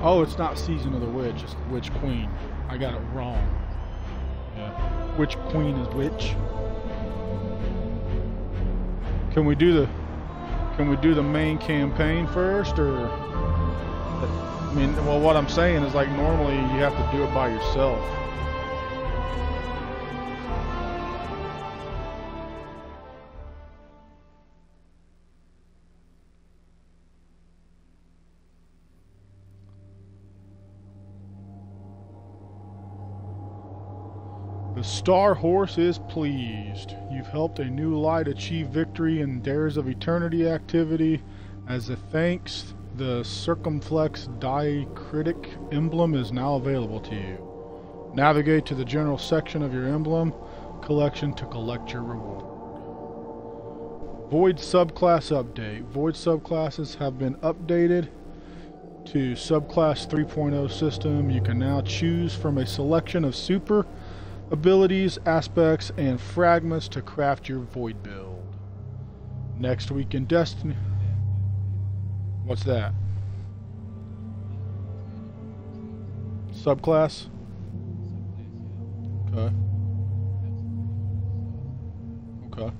Oh, it's not Season of the Witch. It's Witch Queen. I got it wrong. Yeah. Which queen is which? Can we do the can we do the main campaign first or I mean, well what I'm saying is like normally you have to do it by yourself. Starhorse is pleased. You've helped a new light achieve victory in Dares of Eternity activity. As a thanks, the Circumflex Diacritic emblem is now available to you. Navigate to the general section of your emblem collection to collect your reward. Void subclass update. Void subclasses have been updated to subclass 3.0 system. You can now choose from a selection of super abilities, aspects, and fragments to craft your void build. Next week in Destiny. What's that? Subclass? Okay. Okay.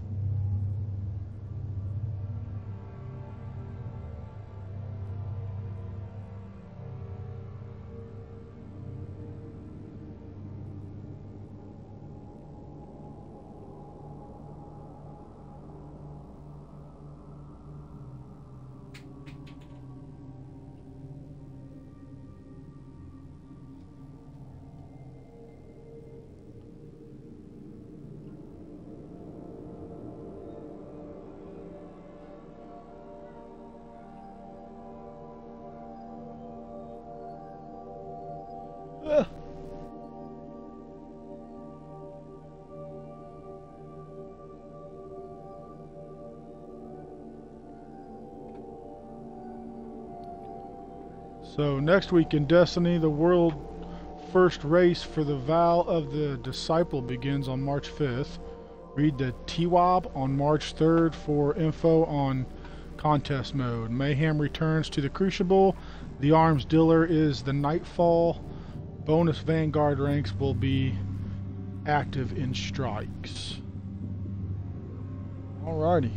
Next week in Destiny, the world first race for the vow of the disciple begins on March 5th. Read the TWAB on March 3rd for info on contest mode. Mayhem returns to the Crucible. The arms dealer is the Nightfall. Bonus Vanguard ranks will be active in strikes. Alrighty.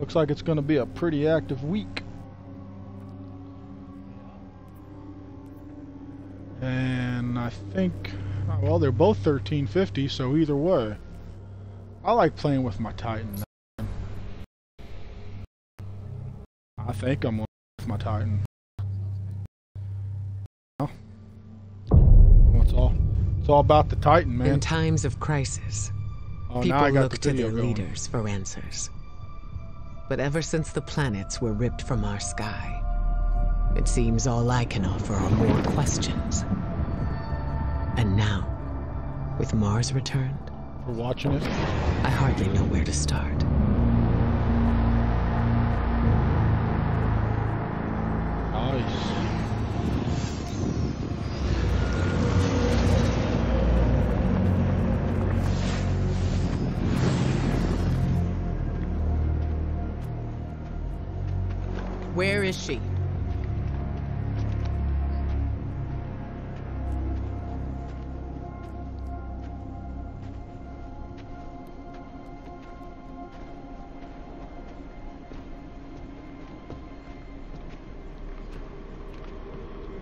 Looks like it's going to be a pretty active week. And I think, oh, well, they're both 1350, so either way. I like playing with my Titan. I think I'm with my Titan. Well, it's all, it's all about the Titan, man. In times of crisis, Oh, now people I got look the to their going. leaders for answers. But ever since the planets were ripped from our sky, it seems all I can offer are more questions. And now, with Mars returned, For watching it. I hardly know where to start.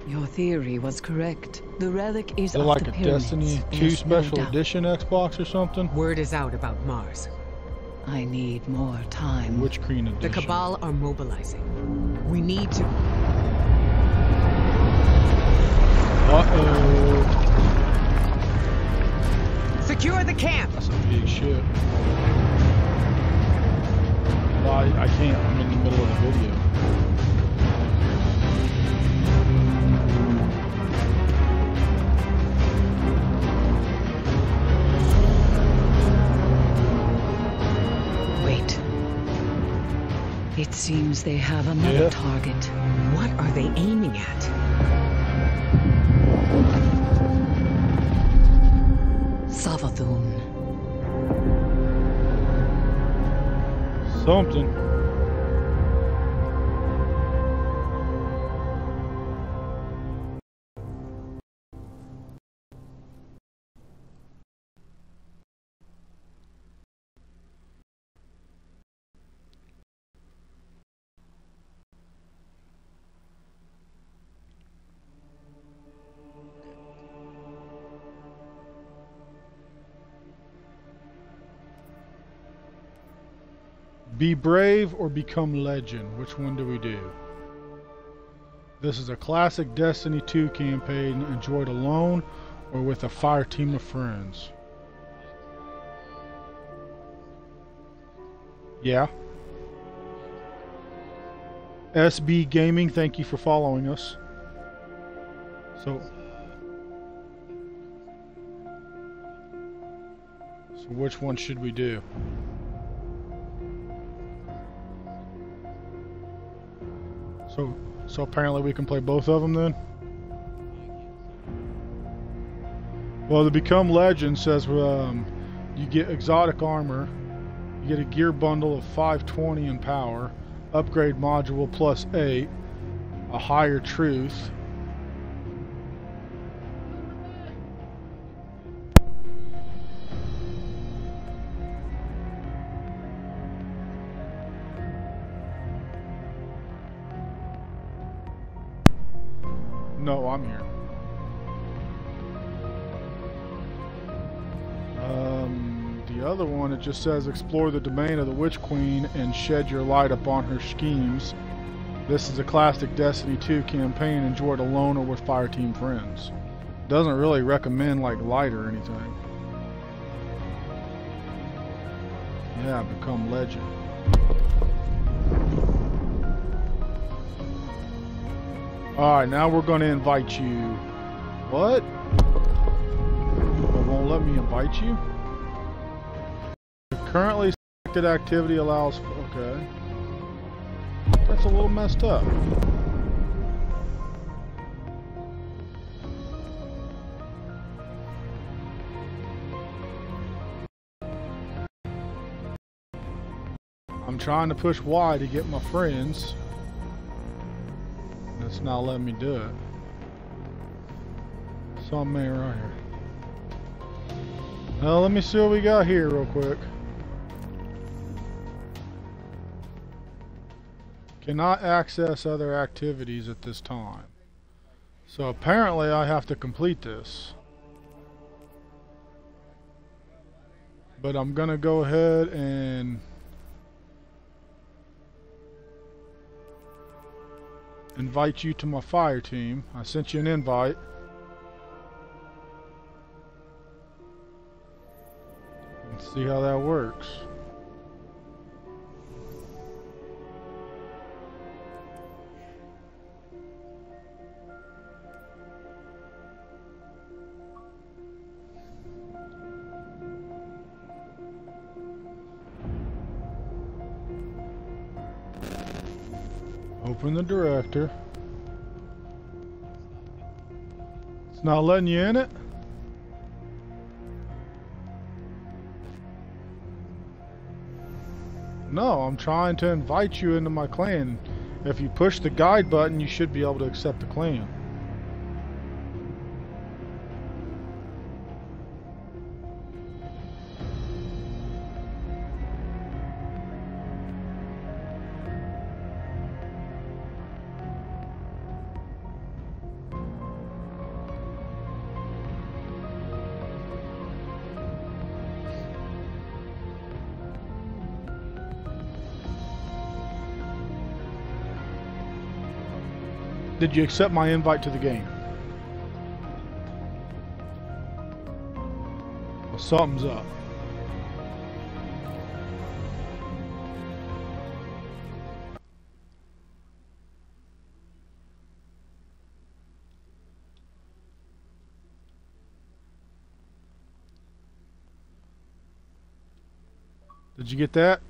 Your theory was correct. The relic is Is it of like the a pyramids. Destiny 2 There's no Special doubt. Edition Xbox or something? Word is out about Mars. I need more time. Witch Queen Edition? The Cabal are mobilizing. We need to. Uh-oh. Secure the camp! That's some big shit. Well, I, I can't. I'm in the middle of the video. It seems they have another Yeah. target. What are they aiming at? Savathun. Something. Brave or become legend. Which one do we do? This is a classic Destiny 2 campaign enjoyed alone or with a fire team of friends. Yeah. SB Gaming, thank you for following us. So, so which one should we do? So, apparently we can play both of them then? Well, the Become Legend says um, you get exotic armor, you get a gear bundle of 520 in power, upgrade module plus 8, a higher truth, just says explore the domain of the Witch Queen and shed your light upon her schemes. This is a classic Destiny 2 campaign enjoyed alone or with fireteam friends. Doesn't really recommend like light or anything. Yeah, become legend. Alright, now we're going to invite you. What? It won't let me invite you? Currently selected activity allows... Okay. That's a little messed up. I'm trying to push Y to get my friends. It's not letting me do it. Something ain't right here. Now let me see what we got here real quick. Cannot access other activities at this time. So apparently I have to complete this. But I'm gonna go ahead and invite you to my fire team. I sent you an invite. Let's see how that works. Open the director. It's not letting you in it? No, I'm trying to invite you into my clan. If you push the guide button, you should be able to accept the clan. Did you accept my invite to the game? Well, something's up. Did you get that?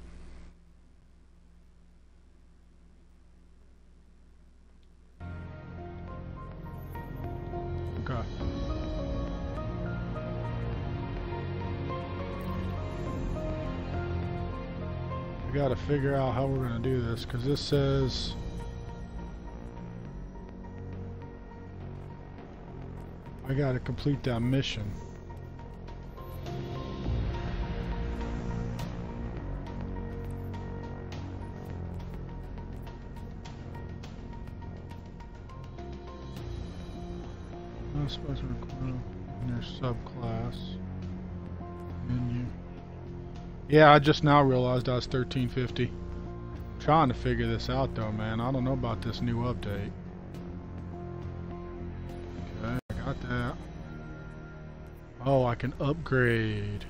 Figure out how we're gonna do this, because this says... I gotta complete that mission. Yeah, I just now realized I was 1350. Trying to figure this out though, man. I don't know about this new update. Okay, I got that. Oh, I can upgrade.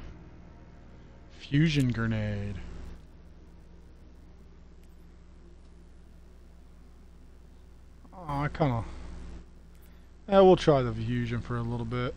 Fusion grenade. Oh, I kind of... Yeah, we'll try the fusion for a little bit.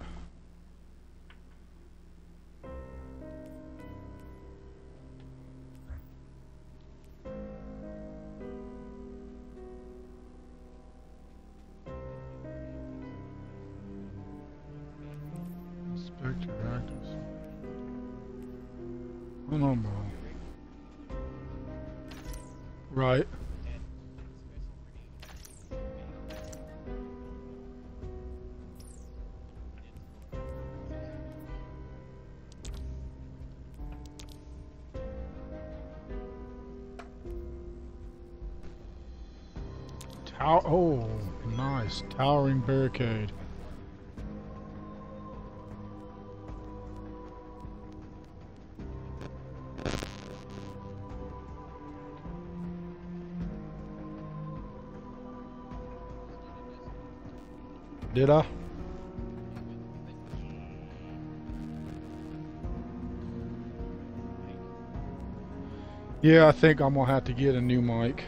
Yeah, I think I'm gonna have to get a new mic.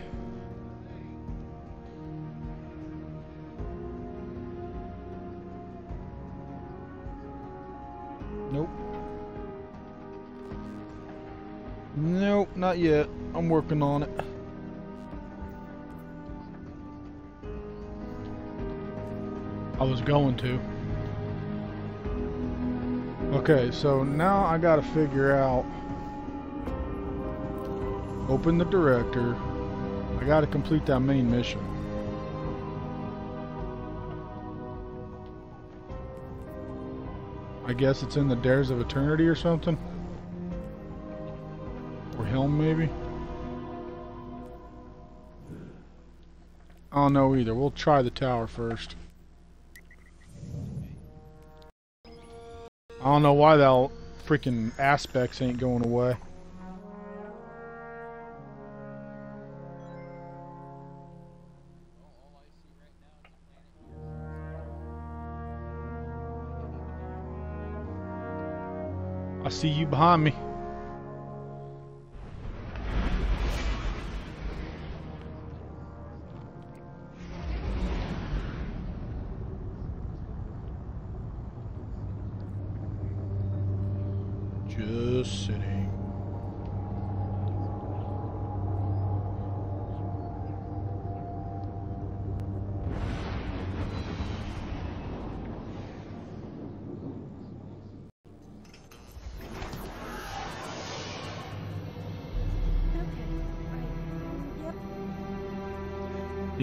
Nope. Nope, not yet. I'm working on it. I was going to. Okay, so now I gotta figure out. Open the director. I gotta complete that main mission. I guess it's in the Dares of Eternity or something. Or Helm, maybe. I don't know either. We'll try the tower first. I don't know why that freaking aspects ain't going away. I see you behind me.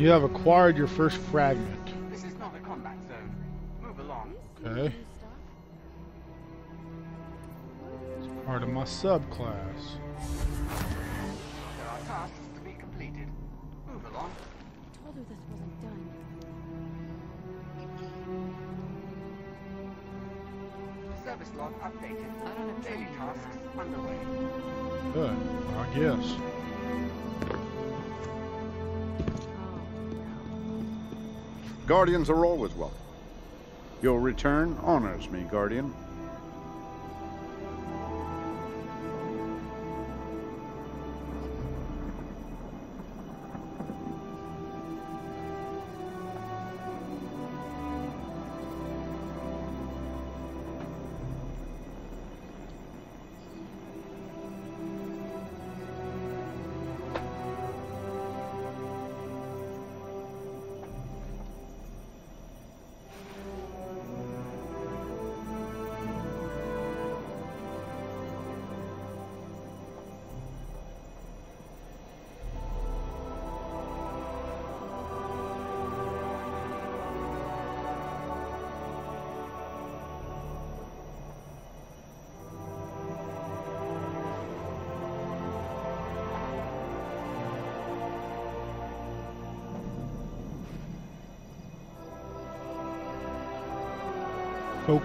You have acquired your first fragment. This is not a combat zone. Move along. Okay. It's part of my subclass. There are tasks to be completed. Move along. told her this wasn't done. Service log updated. I don't have Daily tasks underway. Good, I guess. Guardians are always welcome. Your return honors me, Guardian.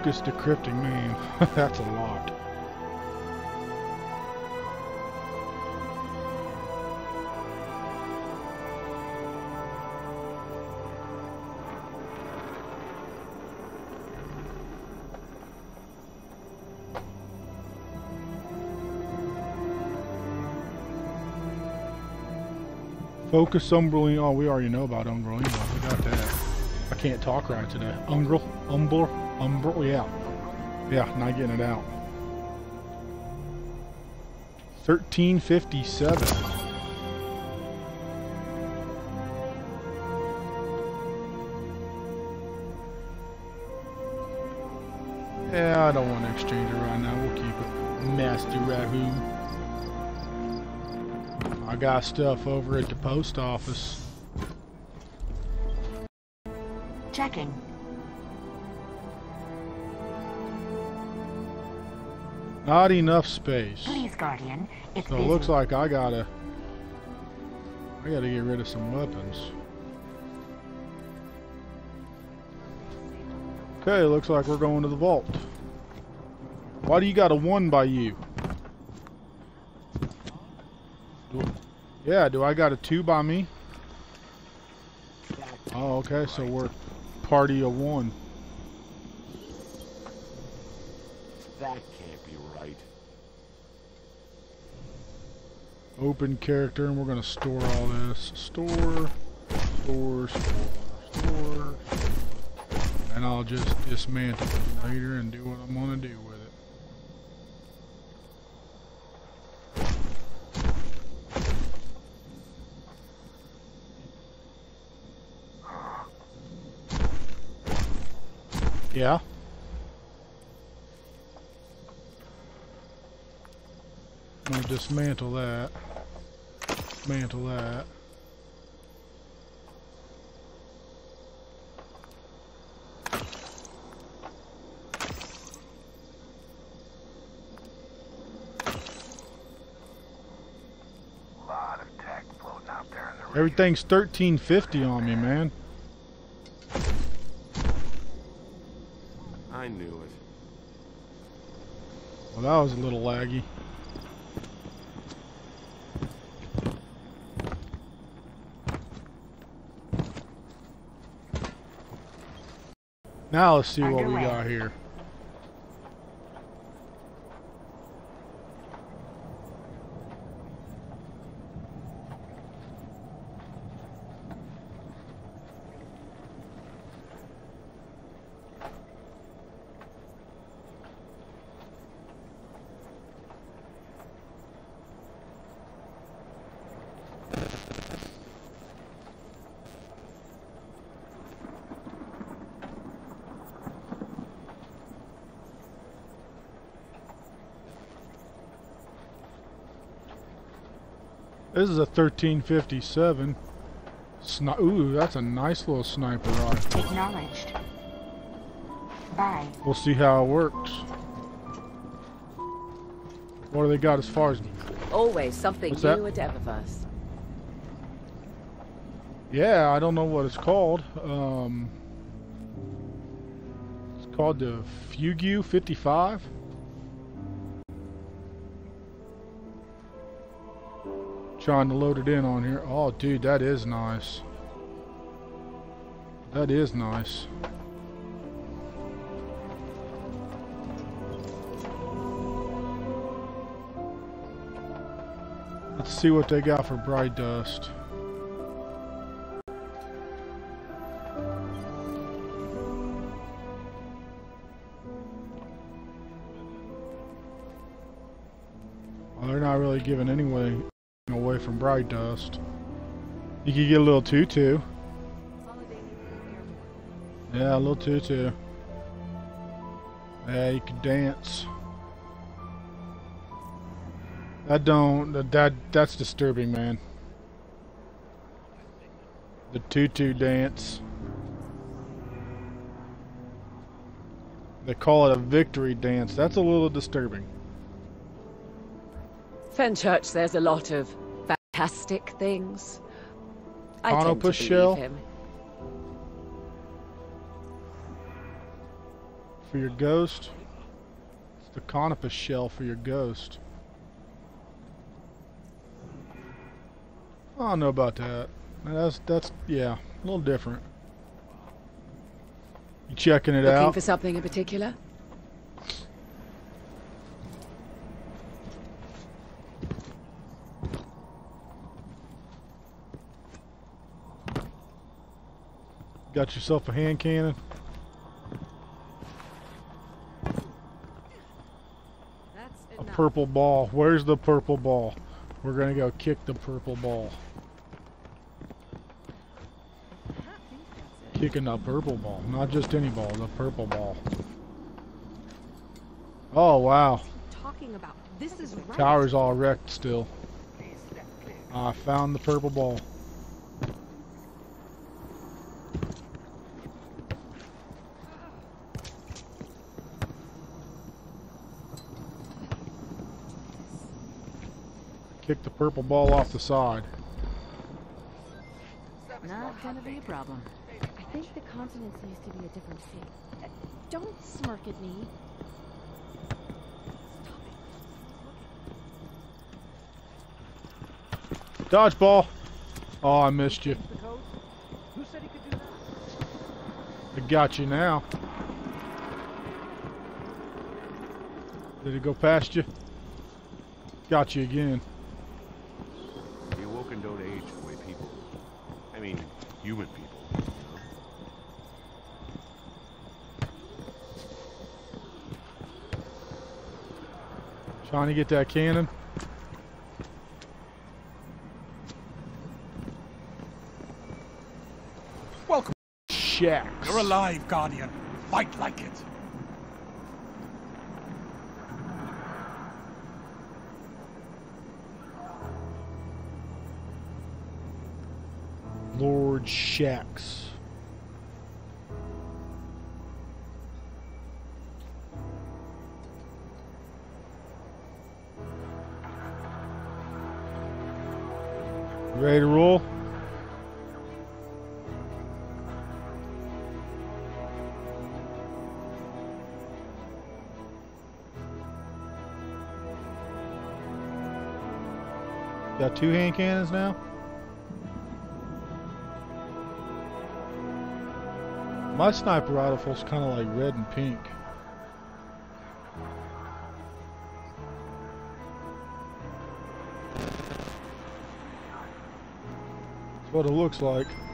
focus decrypting, man, that's a lot. Focus Umbral. Oh, we already know about Umbral. We got that. I can't talk right today. Umbral. Umbral. Umbral. Yeah, yeah. Not getting it out. Thirteen fifty-seven. Yeah, I don't want to exchange it right now. We'll keep it. Master Rahool. I got stuff over at the post office. Checking. Not enough space. Please, Guardian. It's So it busy. looks like I gotta... I gotta get rid of some weapons. Okay, looks like we're going to the vault. Why do you got a one by you? Do- yeah, do I got a two by me? Oh, okay, so we're party of one. That can't be right. Open character, and we're gonna store all this. Store, store, store, store. And I'll just dismantle it later and do what I'm gonna do with it. Yeah. I'm gonna dismantle that. Dismantle that. lot of tech floating out there in the Everything's 1350 on me, man. I knew it. Well, that was a little laggy. Now let's see what we got here. This is a 1357. Sni Ooh, that's a nice little sniper rifle. Acknowledged. Bye. We'll see how it works. What do they got as far as... Always something What's that? new at Eververse. Yeah, I don't know what it's called. Um, it's called the Fugu 55. Trying to load it in on here. Oh, dude, that is nice. That is nice. Let's see what they got for Bright Dust. Well, they're not really giving from Bright Dust. You could get a little tutu. Yeah, a little tutu. Yeah, you could dance. That don't that, that that's disturbing, man. The tutu dance. They call it a victory dance. That's a little disturbing. Fenchurch, there's a lot of fantastic things. I tend to Octopus shell? him. For your ghost. It's the conopus shell for your ghost. I don't know about that. That's that's yeah, a little different. You checking it Looking out? for something in particular? Got yourself a hand cannon. That's A purple ball. Where's the purple ball? We're gonna go kick the purple ball. I think that's it. Kicking the purple ball. Not just any ball, the purple ball. Oh wow. Talking about this is right. Tower's all wrecked still. Please step clear. I found the purple ball. Kick the purple ball off the side. Not gonna be a problem. I think the continents used to be a different shape. Uh, Don't smirk at me. Dodgeball. Oh, I missed you. Who said he could do that? I got you now. Did it go past you? Got you again. The Awoken don't age the way people. I mean, human people. you know? Trying to get that cannon. Welcome. Shax. You're alive, Guardian. Fight like it. Lord Shax. Ready to roll? Got two hand cannons now? My sniper rifle's kind of like red and pink. What it looks like.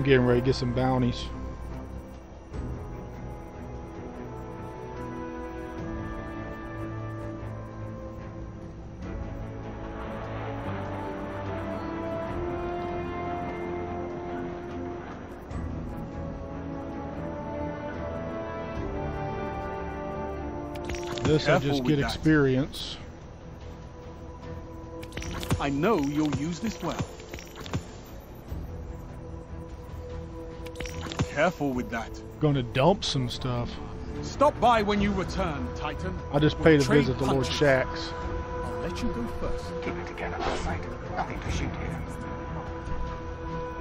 I'm getting ready to get some bounties. This I just get experience. I know you'll use this well. Careful with that. Gonna dump some stuff. Stop by when you return, Titan. I just We'll paid a trade visit to Lord punches. Shax. I'll let you go first. Keep it together, Forsyth. Nothing to shoot here.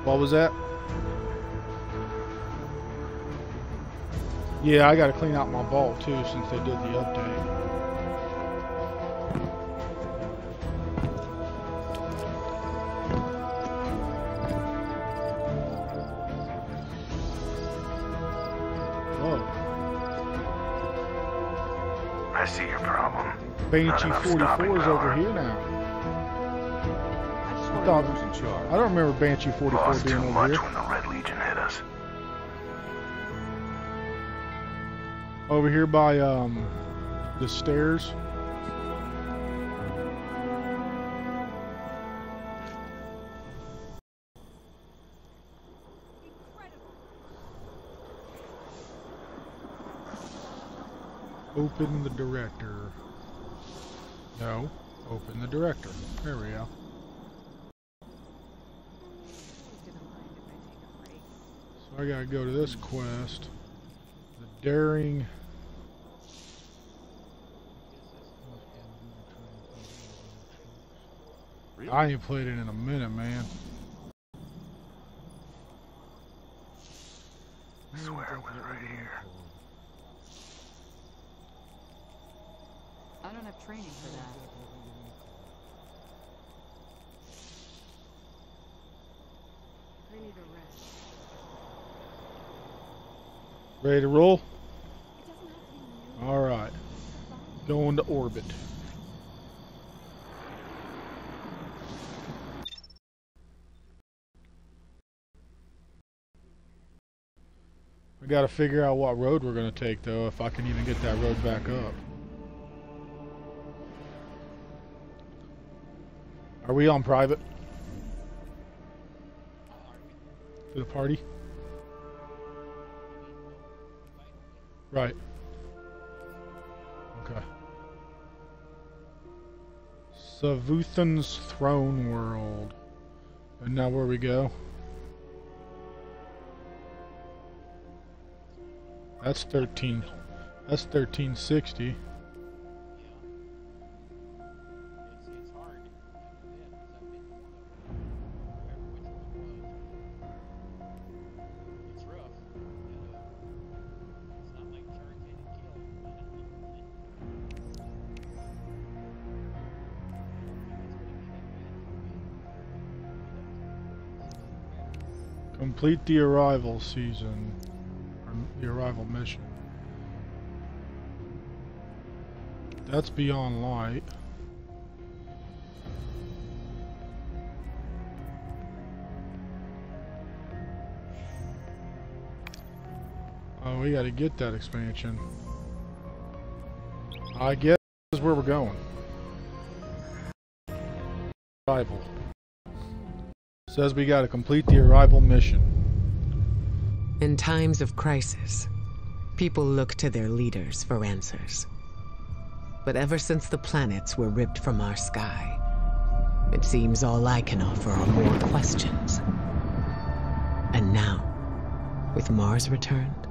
What was that? Yeah, I gotta clean out my vault too since they did the update. Banshee enough 44 is over here now. I just I want thought- in charge. I don't remember Banshee 44 Lost being too over much here. when the Red Legion hit us. Over here by um the stairs. Open the director. No, open the director. There we go. So I gotta go to this quest. The Daring. I ain't played it in a minute, man. I swear it was right here. I don't have training for that. I need a rest. Ready to roll? Alright. Going to orbit. We gotta figure out what road we're gonna take though, if I can even get that road back up. Are we on private? For the party? Right. Okay. Savathun's Throne World. And now where we go? That's 13. That's 1360. Complete the arrival season. The arrival mission. That's beyond light. Oh, we gotta get that expansion. I guess is where we're going. Arrival. Says we gotta complete the arrival mission. In times of crisis, people look to their leaders for answers. But ever since the planets were ripped from our sky, it seems all I can offer are more questions. And now, with Mars returned,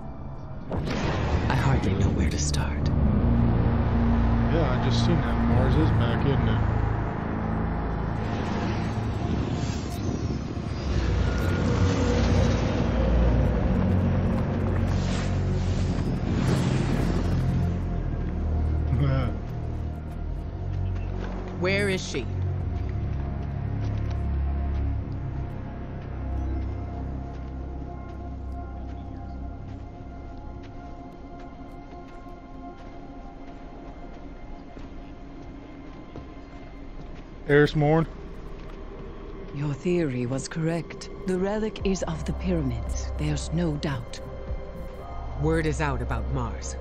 I hardly know where to start. Yeah, I just seen that. Mars is back, isn't it? Where is she? Eris Morn? Your theory was correct. The relic is of the pyramids. There's no doubt. Word is out about Mars.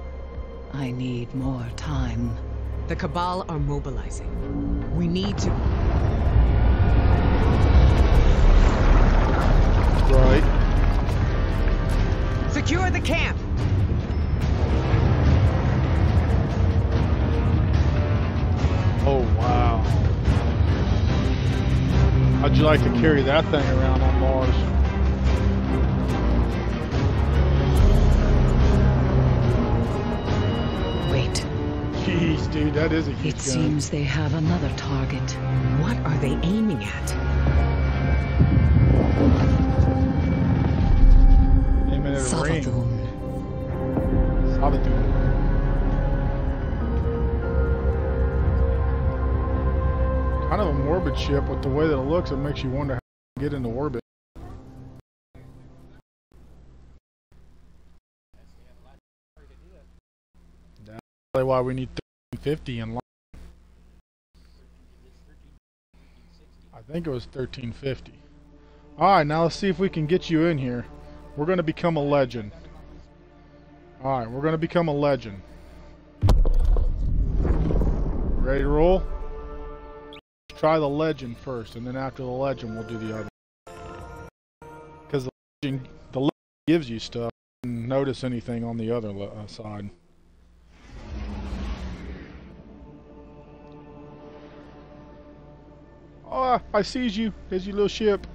I need more time. The Cabal are mobilizing. We need to... Right. Secure the camp! Oh, wow. How'd you like to carry that thing around on Mars? Jeez, dude, that is a huge It gun. seems they have another target. What are they aiming at? Aiming at a ring. Savathun. Savathun. Kind of a morbid ship with the way that it looks, it makes you wonder how to get into orbit. That's probably why we need 1350 in line. I think it was 1350. Alright, now let's see if we can get you in here. We're going to become a legend. Alright, we're going to become a legend. Ready to roll? Try the legend first, and then after the legend, we'll do the other. Because the legend, the legend gives you stuff. And notice anything on the other uh, side. Oh, I seize you. There's your little ship.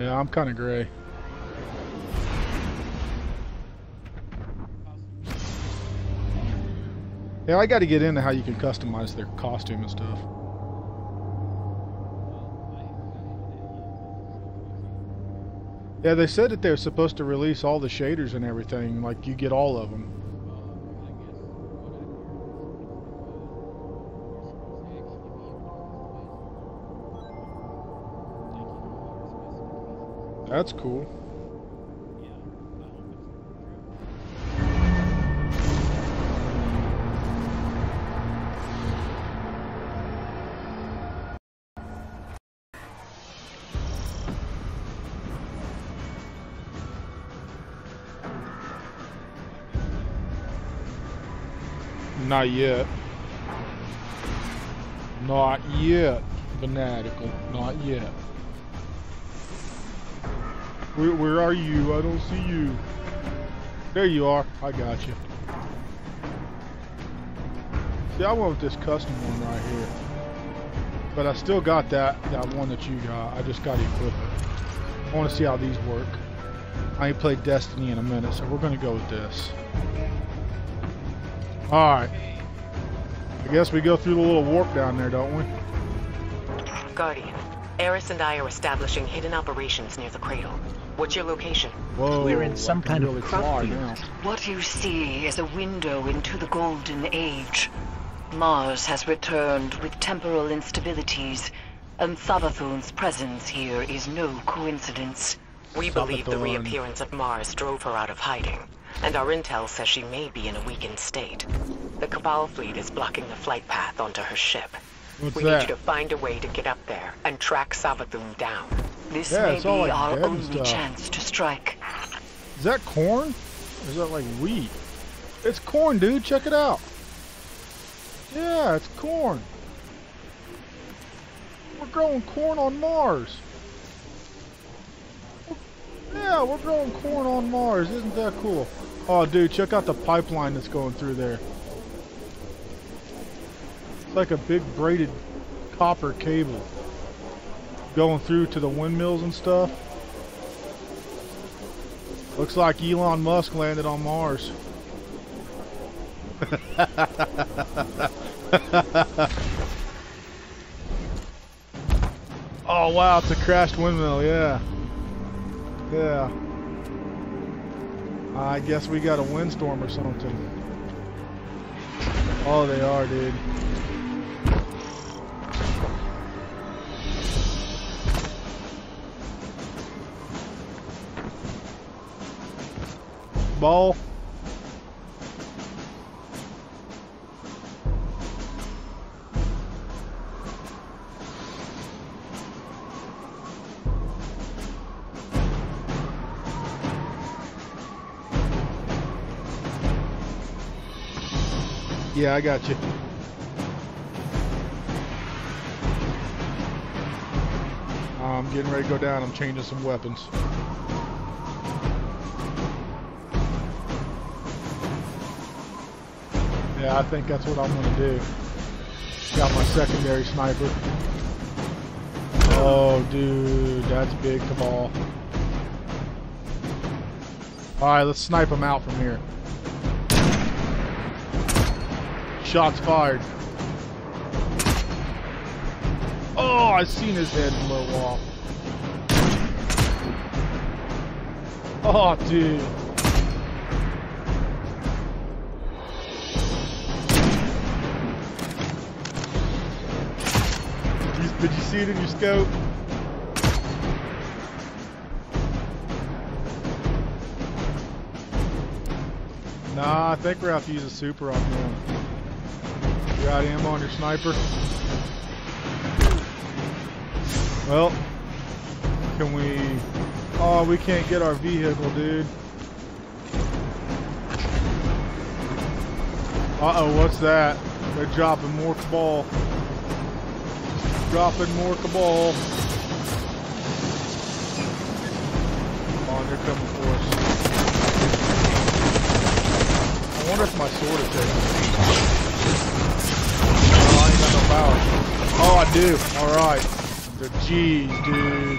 Yeah, I'm kind of gray. Yeah, I got to get into how you can customize their costume and stuff. Yeah, they said that they're supposed to release all the shaders and everything. Like, you get all of them. That's cool. Not yet. Not yet, fanatical. Not yet. Where, where are you? I don't see you. There you are. I got you. See, I with this custom one right here. But I still got that, that one that you got. I just got to equip. I want to see how these work. I ain't played Destiny in a minute, so we're going to go with this. Alright. I guess we go through the little warp down there, don't we? Guardian, Eris and I are establishing hidden operations near the cradle. What's your location? Whoa, We're in some kind really of fly crop now. field. What you see is a window into the Golden Age. Mars has returned with temporal instabilities, and Savathun's presence here is no coincidence. We believe the reappearance of Mars drove her out of hiding, and our intel says she may be in a weakened state. The Cabal fleet is blocking the flight path onto her ship. What's we that? need you to find a way to get up there and track Savathun down. This Yeah, may it's be all like our only chance to strike. Is that corn? Or is that like wheat? It's corn, dude. Check it out. Yeah, it's corn. We're growing corn on Mars. Yeah, we're growing corn on Mars. Isn't that cool? Oh, dude, check out the pipeline that's going through there. It's like a big braided copper cable going through to the windmills and stuff. Looks like Elon Musk landed on Mars. oh wow, it's a crashed windmill, yeah. Yeah. I guess we got a windstorm or something. Oh, they are, dude. Ball. Yeah, I got you. I'm getting ready to go down. I'm changing some weapons. Yeah, I think that's what I'm gonna do. Got my secondary sniper. Oh, dude, that's big cabal. Alright, let's snipe him out from here. Shots fired. Oh, I seen his head blow off. Oh, dude. Did you, see it in your scope? Nah, I think we're gonna have to use a super on him. You got ammo on your sniper? Well, can we... Oh, we can't get our vehicle, dude. Uh-oh, what's that? They're dropping more cabal. Dropping more cabal. Come on, they're coming for us. I wonder if my sword is taking. Oh, I ain't got no power. Oh, I do. All right. The G's, dude.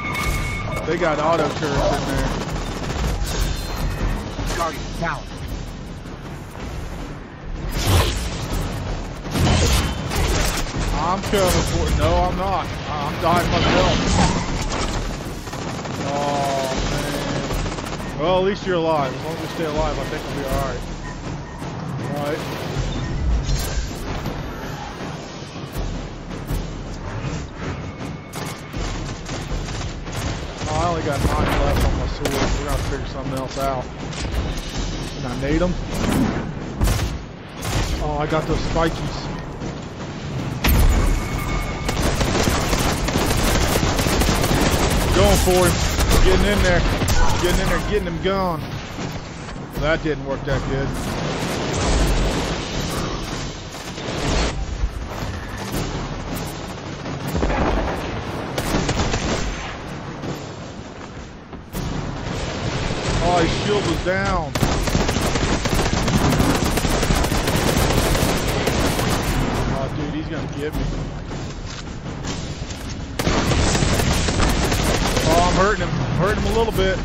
They got auto turrets in there. Guardian down. No, I'm not. I'm dying myself. Oh, man. Well, at least you're alive. As long as you stay alive, I think we'll be alright. Alright. Oh, I only got nine left on my sword. We're gonna figure something else out. Can I nade them? Oh, I got those spikies. Going for him. Getting in there. Getting in there, getting him gone. That didn't work that good. Oh, his shield was down. Oh, dude, he's gonna get me. Hurting him. A little bit.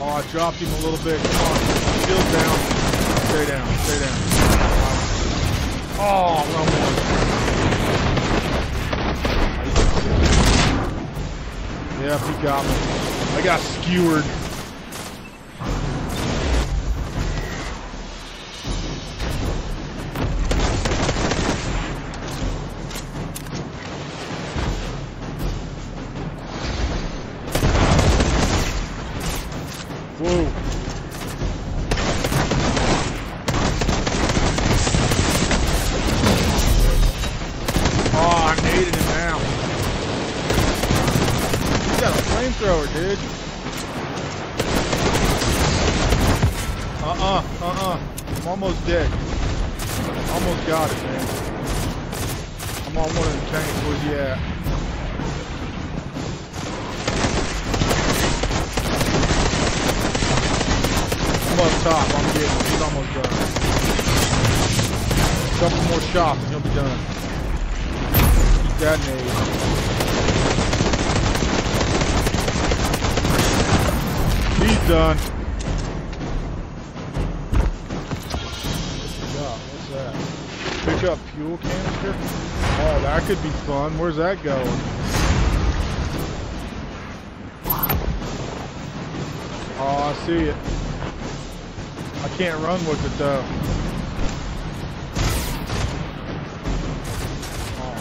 Oh, I dropped him a little bit. Come on. Shield's down. Stay down. Stay down. Oh, one. Yep, he got me. I got skewered. Fun. Where's that going? Oh, I see it. I can't run with it though. Oh,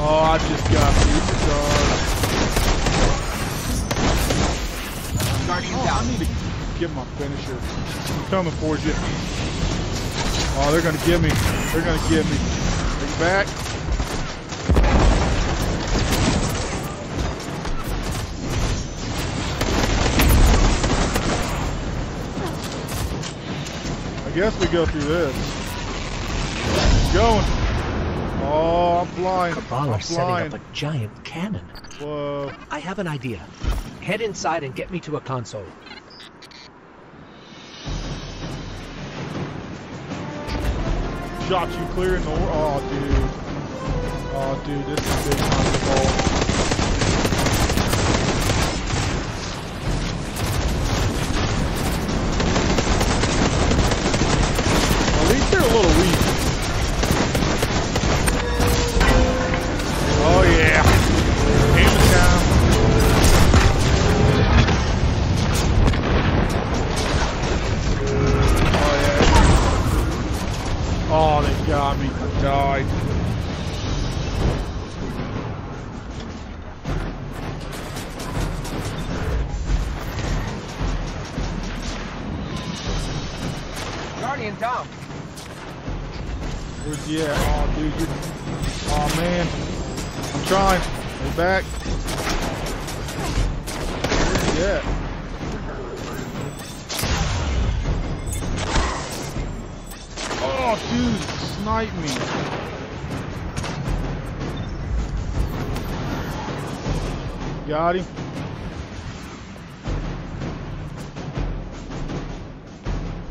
oh I just got supercharged. Guardian Oh, down. I need to get my finisher. I'm coming for you. Oh, they're gonna get me. They're gonna get me. It back. I guess we go through this. Going. Oh, I'm flying. Cabal I'm are setting up a giant cannon. Whoa. I have an idea. Head inside and get me to a console. Shot you clear in the. Oh, dude. Oh, dude, this is big time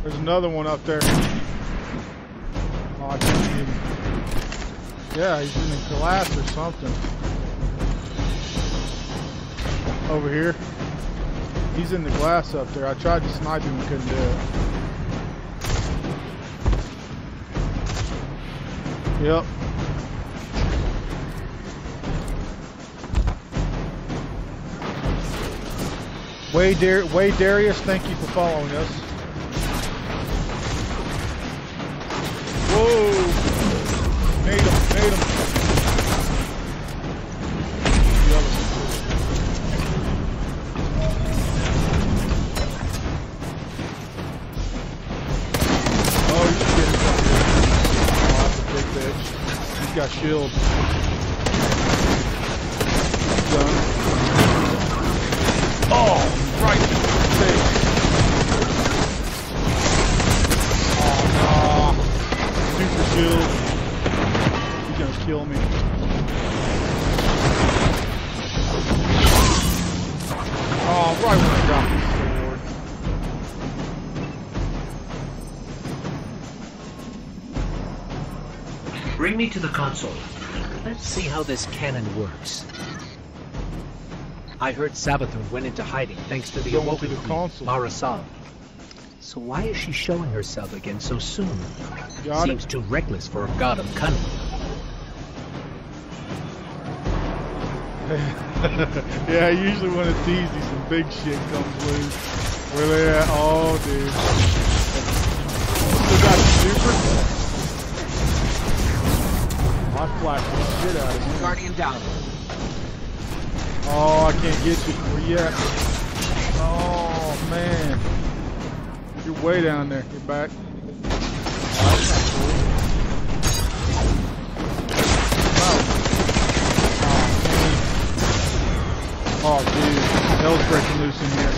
There's another one up there. Oh, I can't see him. Yeah, he's in the glass or something. Over here. He's in the glass up there. I tried to snipe him couldn't do it. Yep. Wade, Dar Wade Darius, thank you for following us. Whoa! Me to the console. Let's see how this cannon works. I heard Savathun went into hiding thanks to the Going awoken to the queen, console. Mara Sov. So why is she showing herself again so soon? Got it. Seems too reckless for a god of cunning. yeah, usually when it's easy, some big shit comes loose. Where they at? Oh, dude. Still got super? I flashed the shit out of you. Guardian down. Oh, I can't get you. Where you at? Oh, man. You're way down there. You're back. Oh, oh dude. Hell's breaking loose in here.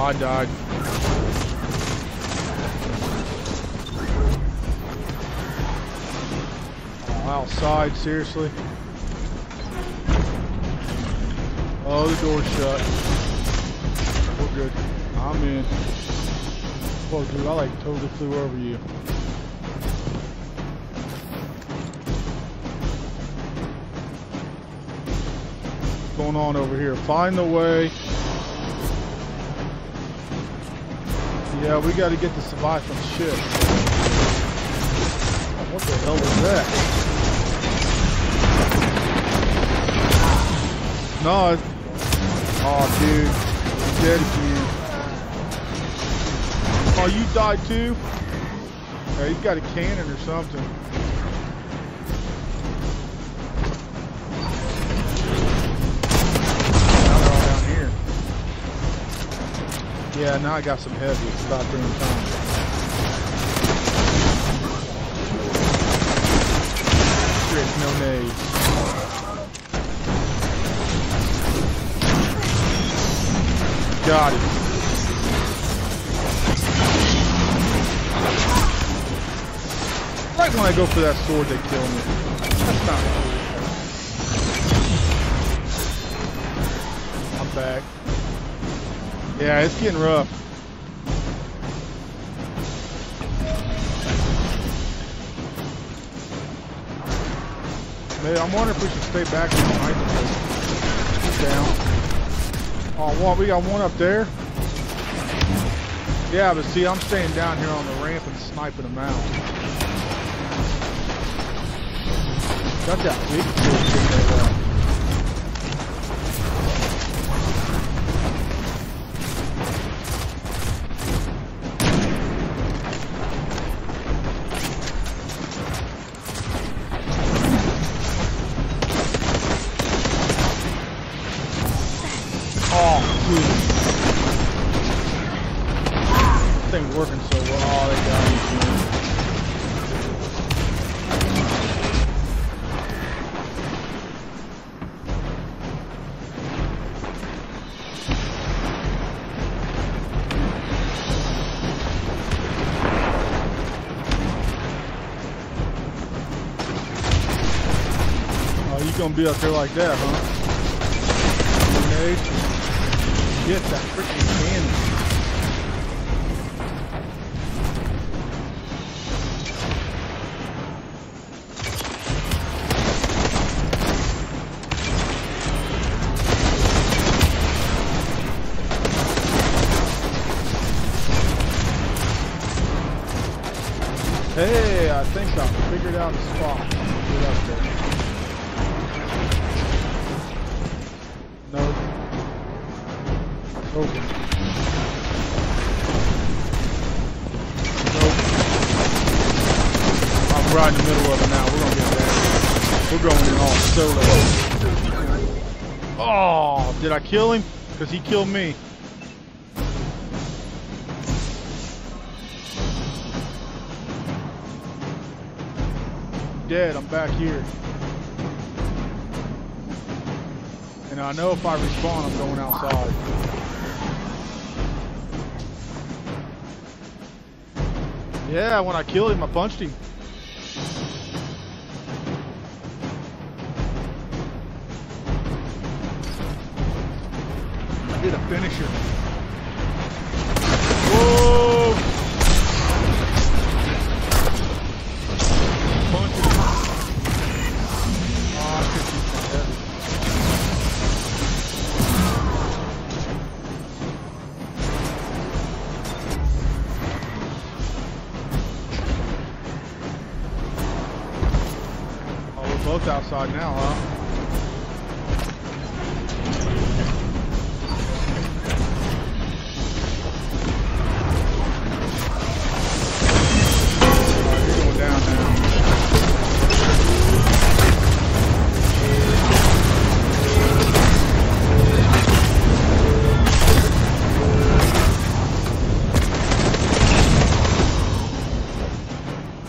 I died. Outside, seriously? Oh, the door's shut. We're good. I'm in. Whoa, dude, I like totally flew over you. What's going on over here? Find the way. Yeah, we got to get the survive from the ship. What the hell was that? No. Oh, dude. I'm dead again. Oh, you died too? Yeah, he's got a cannon or something. Yeah, now I got some heavy. It's about damn time. No nades. Got it. Right when I go for that sword, they kill me. That's not cool. I'm back. Yeah, it's getting rough. Maybe I'm wondering if we should stay back behind the down. Oh, one, we got one up there. Yeah, but see, I'm staying down here on the ramp and sniping them out. Got that big fish gonna be up there like that, huh? Grenade. Get that freaking kill him? Because he killed me. Dead, I'm back here. And I know if I respawn, I'm going outside. Yeah, when I killed him, I punched him. Both outside now, huh?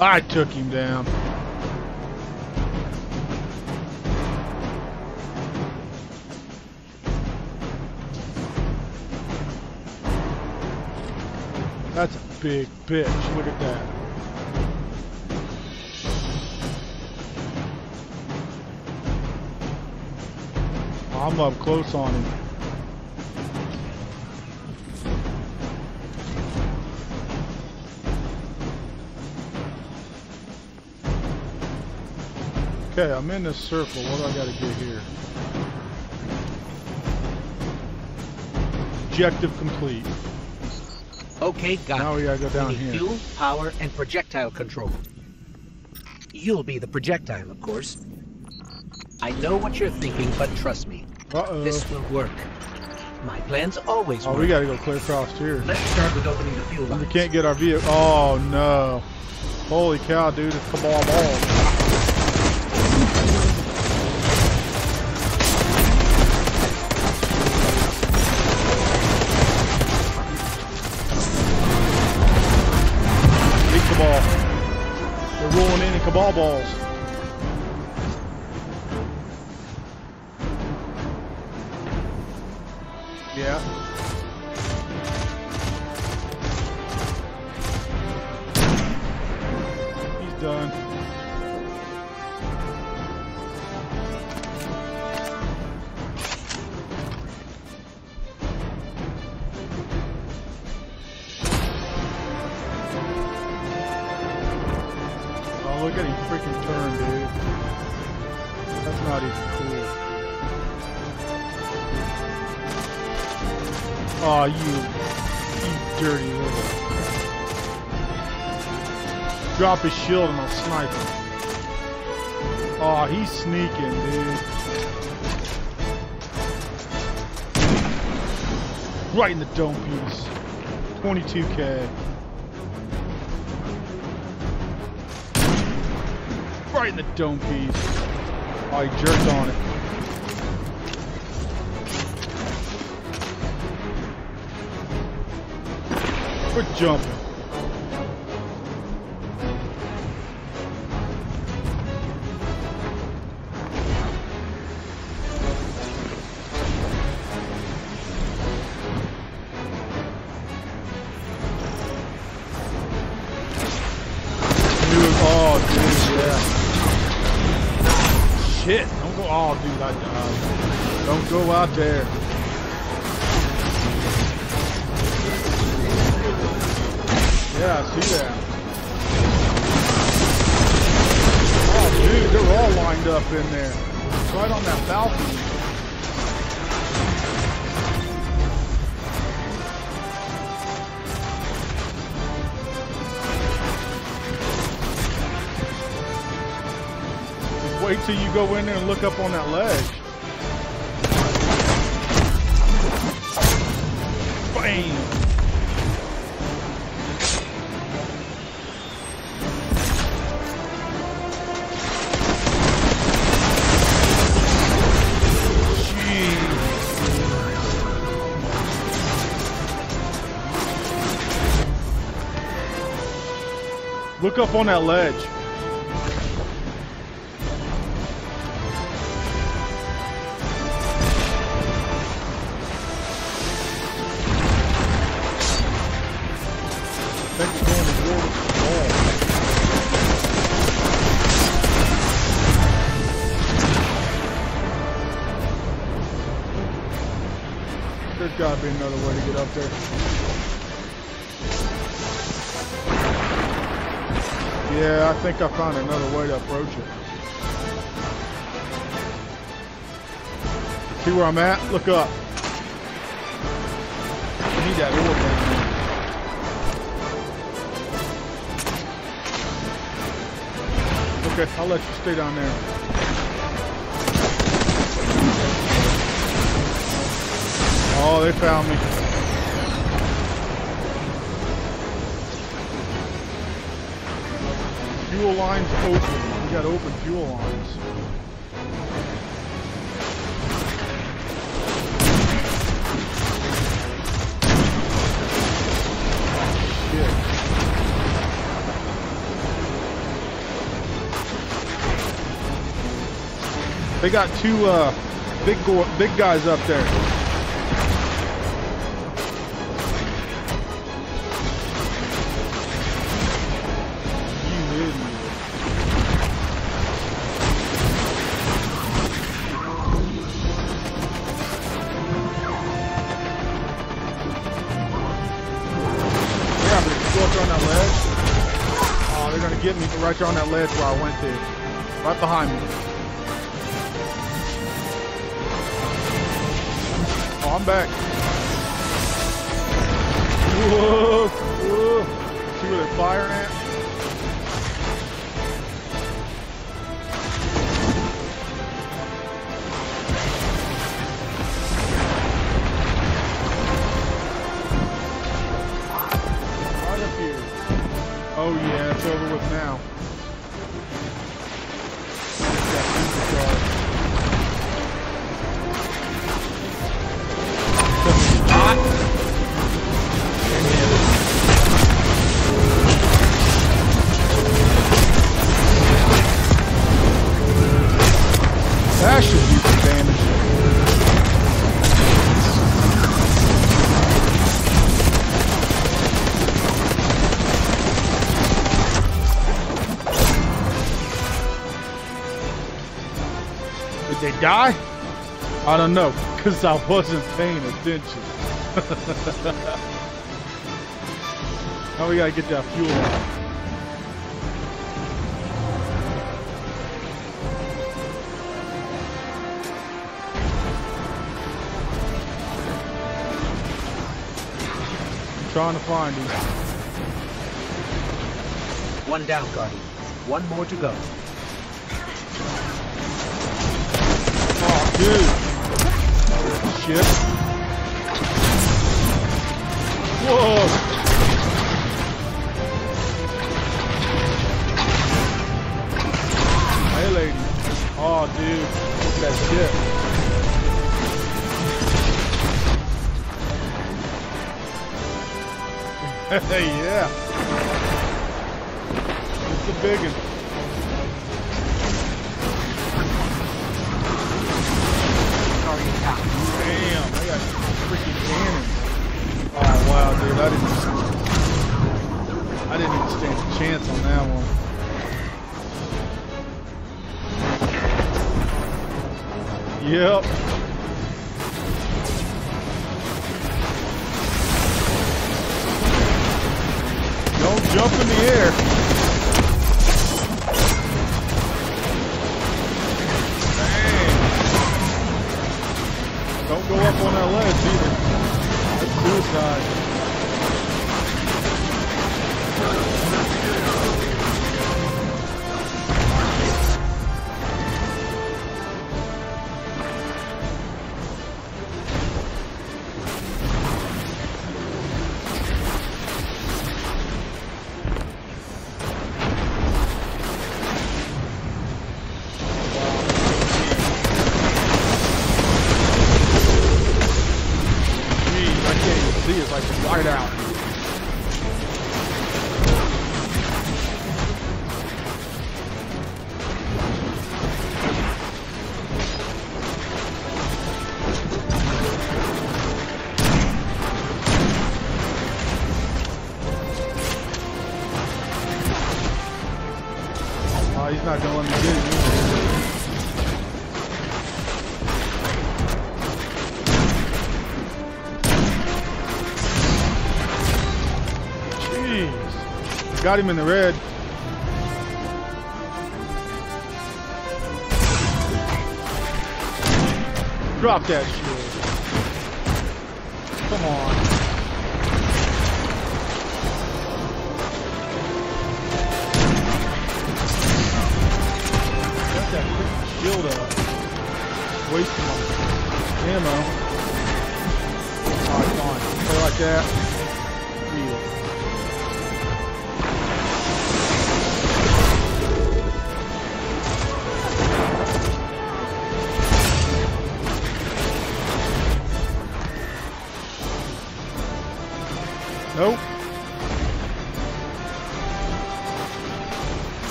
I took him down. Big bitch. Look at that. I'm up close on him. Okay, I'm in this circle. What do I gotta get here? Objective complete. Okay, got Now it. we gotta go down need here. Fuel, power, and projectile control. You'll be the projectile, of course. I know what you're thinking, but trust me, Uh-oh. this will work. My plans always Oh, work. we gotta go clear across here. Let's start with opening the fuel We can't get our vehicle. Oh no! Holy cow, dude! It's cabal ball. His shield and I'll snipe him. Oh, he's sneaking, dude. Right in the dome piece. 22k. Right in the dome piece. Oh, jerked on it. Quit jumping. Don't go out there. Yeah, I see that. Oh, dude, they're all lined up in there. It's right on that balcony. Wait till you go in there and look up on that ledge. Bam! Look up on that ledge. Another way to get up there. Yeah, I think I found another way to approach it. See where I'm at? Look up. I need that down there. Okay, I'll let you stay down there. Oh, they found me. Fuel lines open. We got open fuel lines. They got two uh, big big guys up there. On that ledge where I went to. Right behind me. Oh, I'm back. I don't know, because I wasn't paying attention. now we gotta get that fuel out. I'm trying to find him. One down, Guardian. One more to go. Oh, dude. Shit. Whoa. Oh, dude. Look at that shit. Yeah. It's a big one. Dude, I didn't I didn't even stand a chance on that one. Yep. Got him in the red. Drop that shield. Come on. Got that shield up. Wasting my ammo. Alright, fine. Play like that.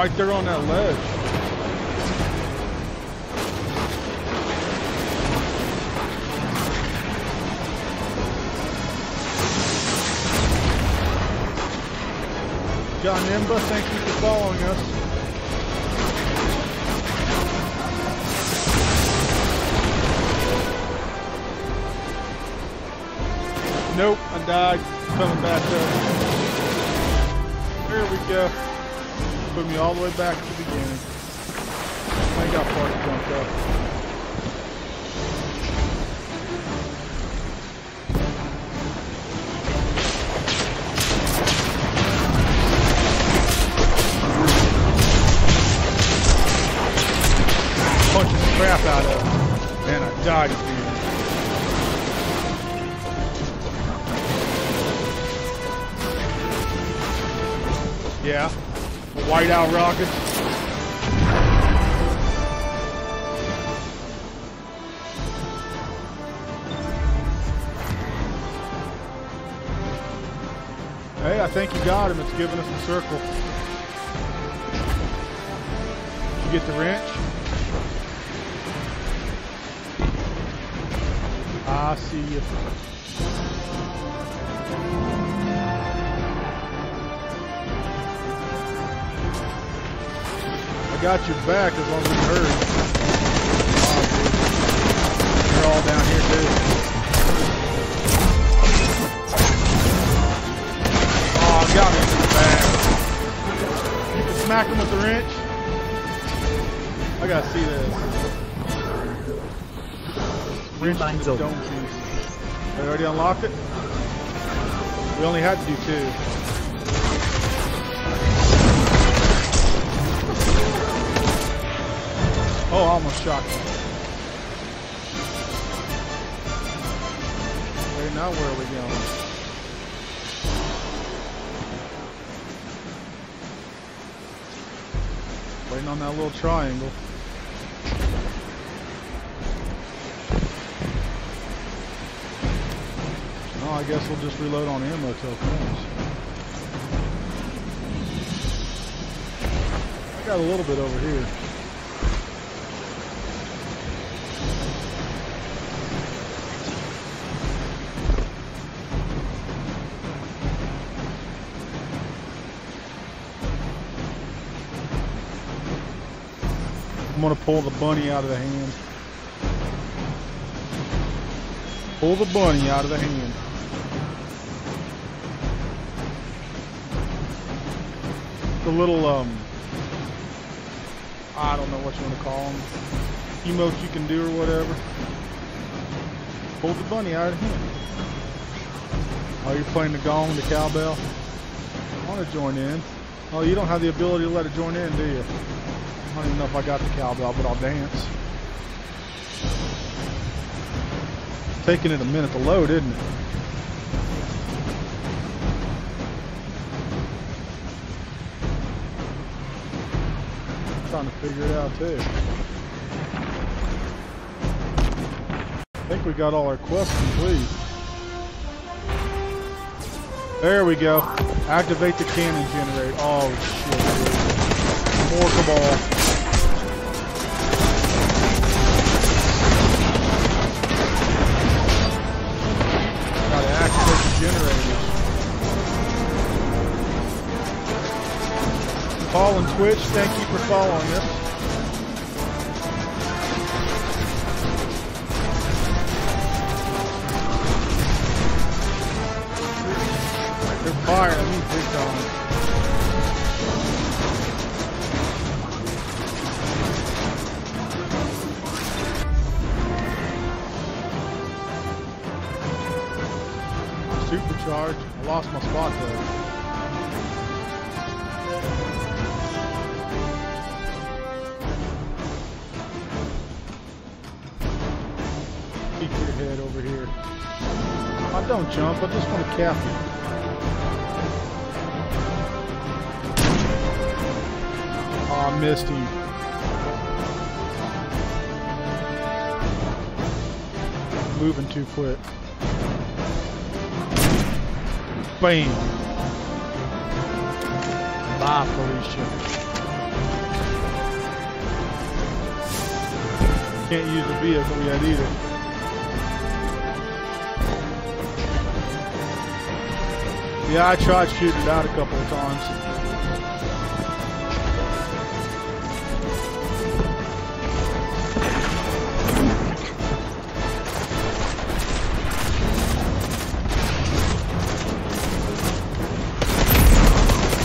Right there on that ledge. John Nimba, thank Hey, I think you got him. It's giving us a circle. Did you get the wrench? I see you. I got your back as long as you hurry. They're all down here too. Oh, got me in the back. You can smack him with the wrench. I gotta see this. Wrench Mine's the piece. They already unlocked it? We only had to do two. Oh, almost shot. Okay, now where are we going? Waiting on that little triangle. No, I guess we'll just reload on ammo till it comes. I got a little bit over here. Pull the bunny out of the hand. Pull the bunny out of the hand. The little, um, I don't know what you want to call them. Emotes you can do or whatever. Pull the bunny out of the hand. Oh, you're playing the gong, the cowbell? I want to join in. Oh, you don't have the ability to let it join in, do you? I don't even know if I got the cowbell, but I'll dance. Taking it a minute to load, isn't it? trying to figure it out too. I think we got all our quests complete. There we go. Activate the cannon generator. Oh shit. More cabal. Paul and Twitch, thank you for following us. You. Oh, I missed him. Moving too quick. Bam. Bye, Felicia. Can't use the vehicle yet either. Yeah, I tried shooting it out a couple of times.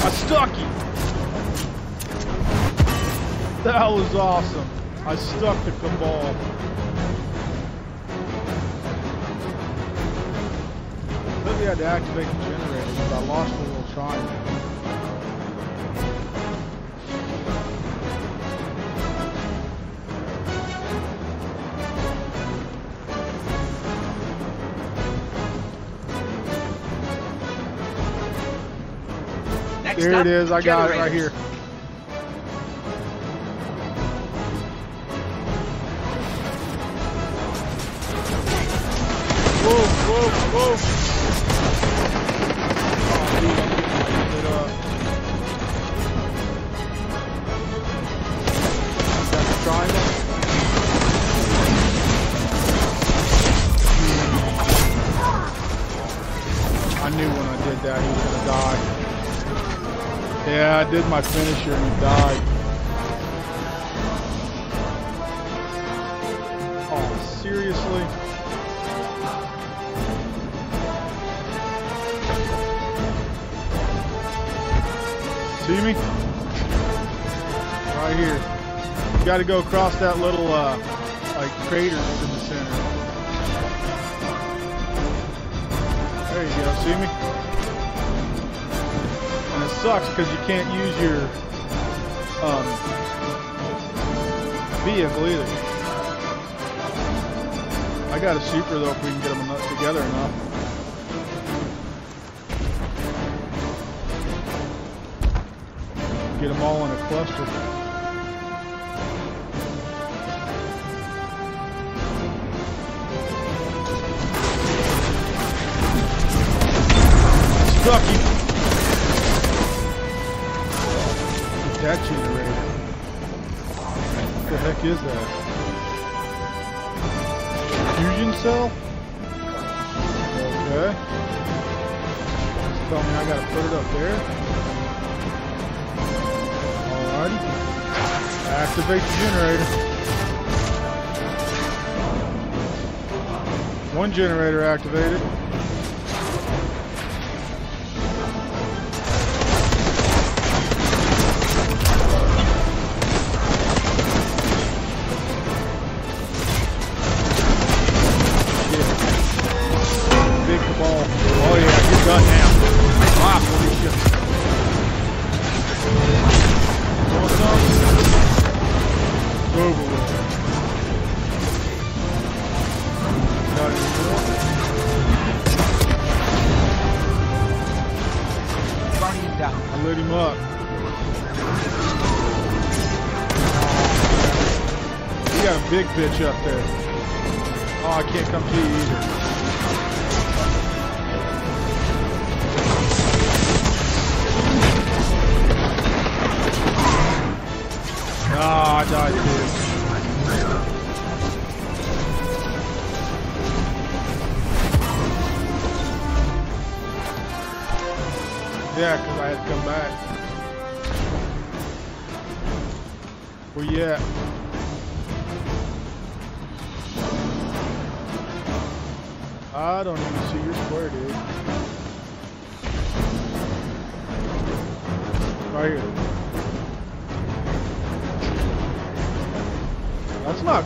I stuck him. That was awesome. I stuck the cabal. Maybe I had to activate but I lost the little triangle. Next There up, it is. I got it right here. You gotta go across that little, uh, like, crater in the center. There you go, see me? And it sucks because you can't use your um, vehicle either. I got a super though if we can get them together enough. Get them all in a cluster. That generator? What the heck is that? Fusion cell? Okay. Tell me I gotta put it up there. Alrighty. Activate the generator. One generator activated. Got bitch up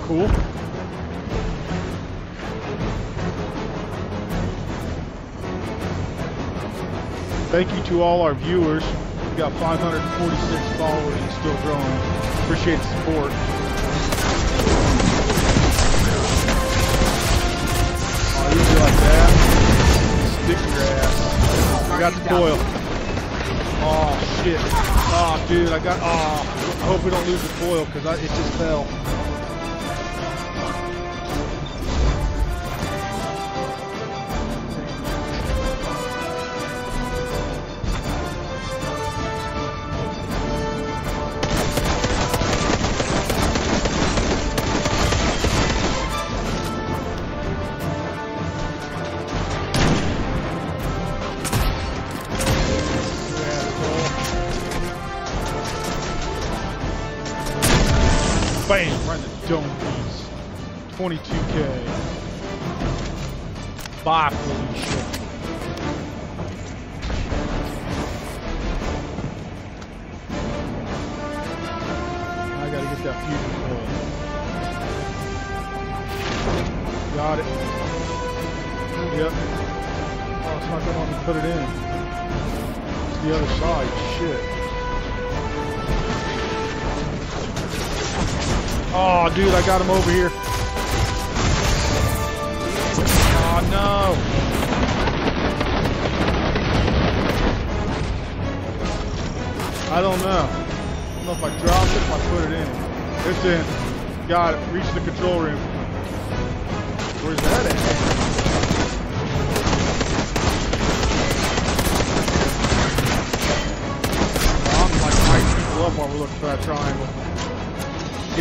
cool. Thank you to all our viewers. We've got 546 followers and still growing. Appreciate the support. Oh, do like that? Stick your ass. I got the coil. Oh shit. Oh dude, I got. Oh, I hope we don't lose the coil because it just fell.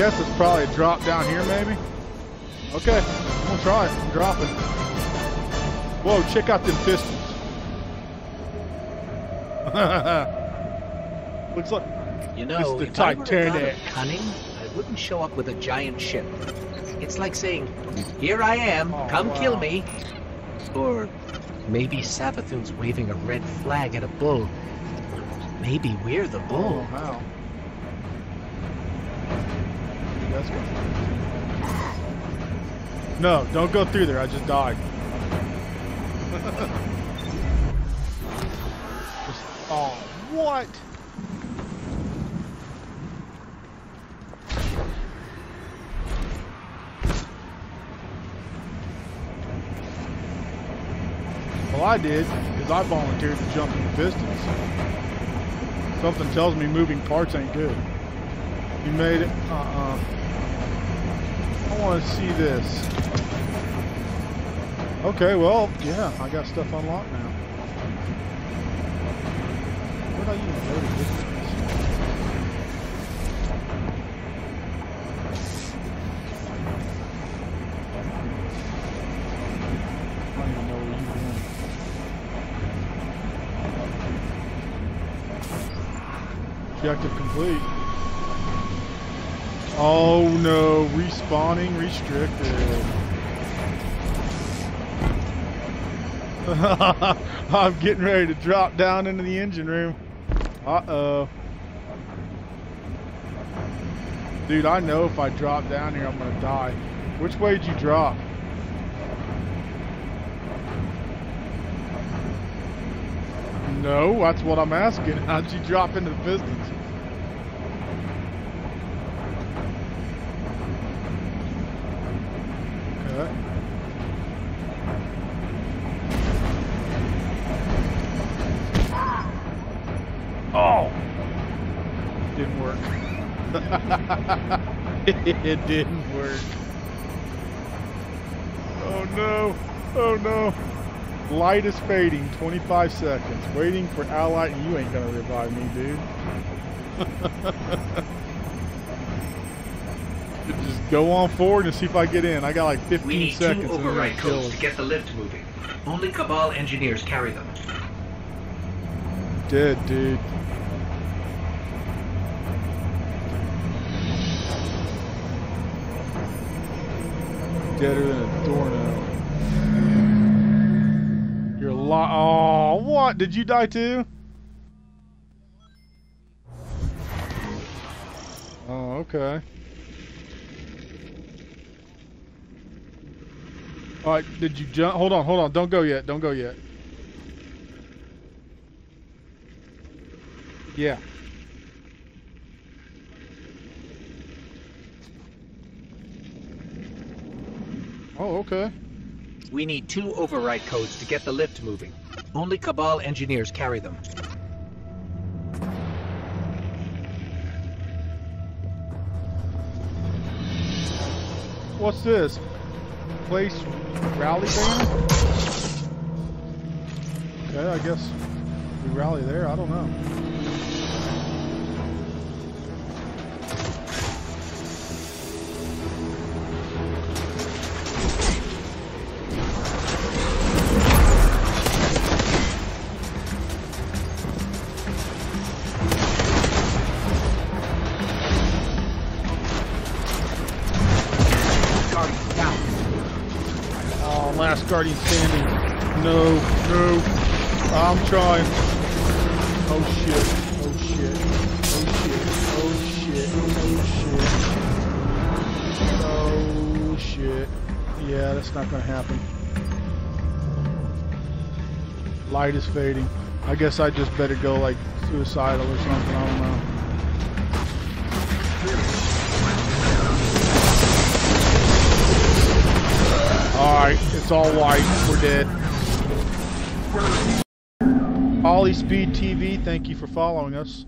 Guess it's probably a drop down here, maybe. Okay, I'm gonna try it. I'm dropping. Whoa, check out them pistons. Looks like You know, the if I were a god Titanic. cunning, I wouldn't show up with a giant ship. It's like saying, "Here I am, Oh, come kill me," or maybe Savathun's waving a red flag at a bull. Maybe we're the Oh, bull. how? That's good. No, don't go through there. I just died. Oh, what? Well, I did, is I volunteered to jump in the pistons. Something tells me moving parts ain't good. You made it? Uh-uh. Want to see this. Okay, well, yeah, I got stuff unlocked now. Where'd I even go to get this? Objective complete. No, respawning restricted. I'm getting ready to drop down into the engine room. Uh-oh. Dude, I know if I drop down here, I'm gonna die. Which way did you drop? No, that's what I'm asking. How'd you drop into the Pistons? Okay. Oh! Didn't work. It didn't work. Oh no! Oh no! Light is fading, 25 seconds. Waiting for ally. You ain't gonna revive me, dude. Just go on forward and see if I get in. I got like 15 We need seconds. two override codes to get the lift moving. Only Cabal engineers carry them. Dead, dude. Deader than a doornail. You're li- Oh, what? Did you die too? Oh, okay. All right, did you jump? Hold on, hold on. Don't go yet. Don't go yet. Yeah. Oh, okay. We need two override codes to get the lift moving. Only Cabal engineers carry them. What's this? Place rally banner? Okay, I guess we rally there. I don't know. Oh, standing. No, no. I'm trying. Oh, oh shit. Oh shit. Oh shit. Oh shit. Oh shit. Yeah, that's not gonna happen. Light is fading. I guess I just better go like suicidal or something. I don't know. Alright, it's all white. We're dead. Ollie Speed TV, thank you for following us.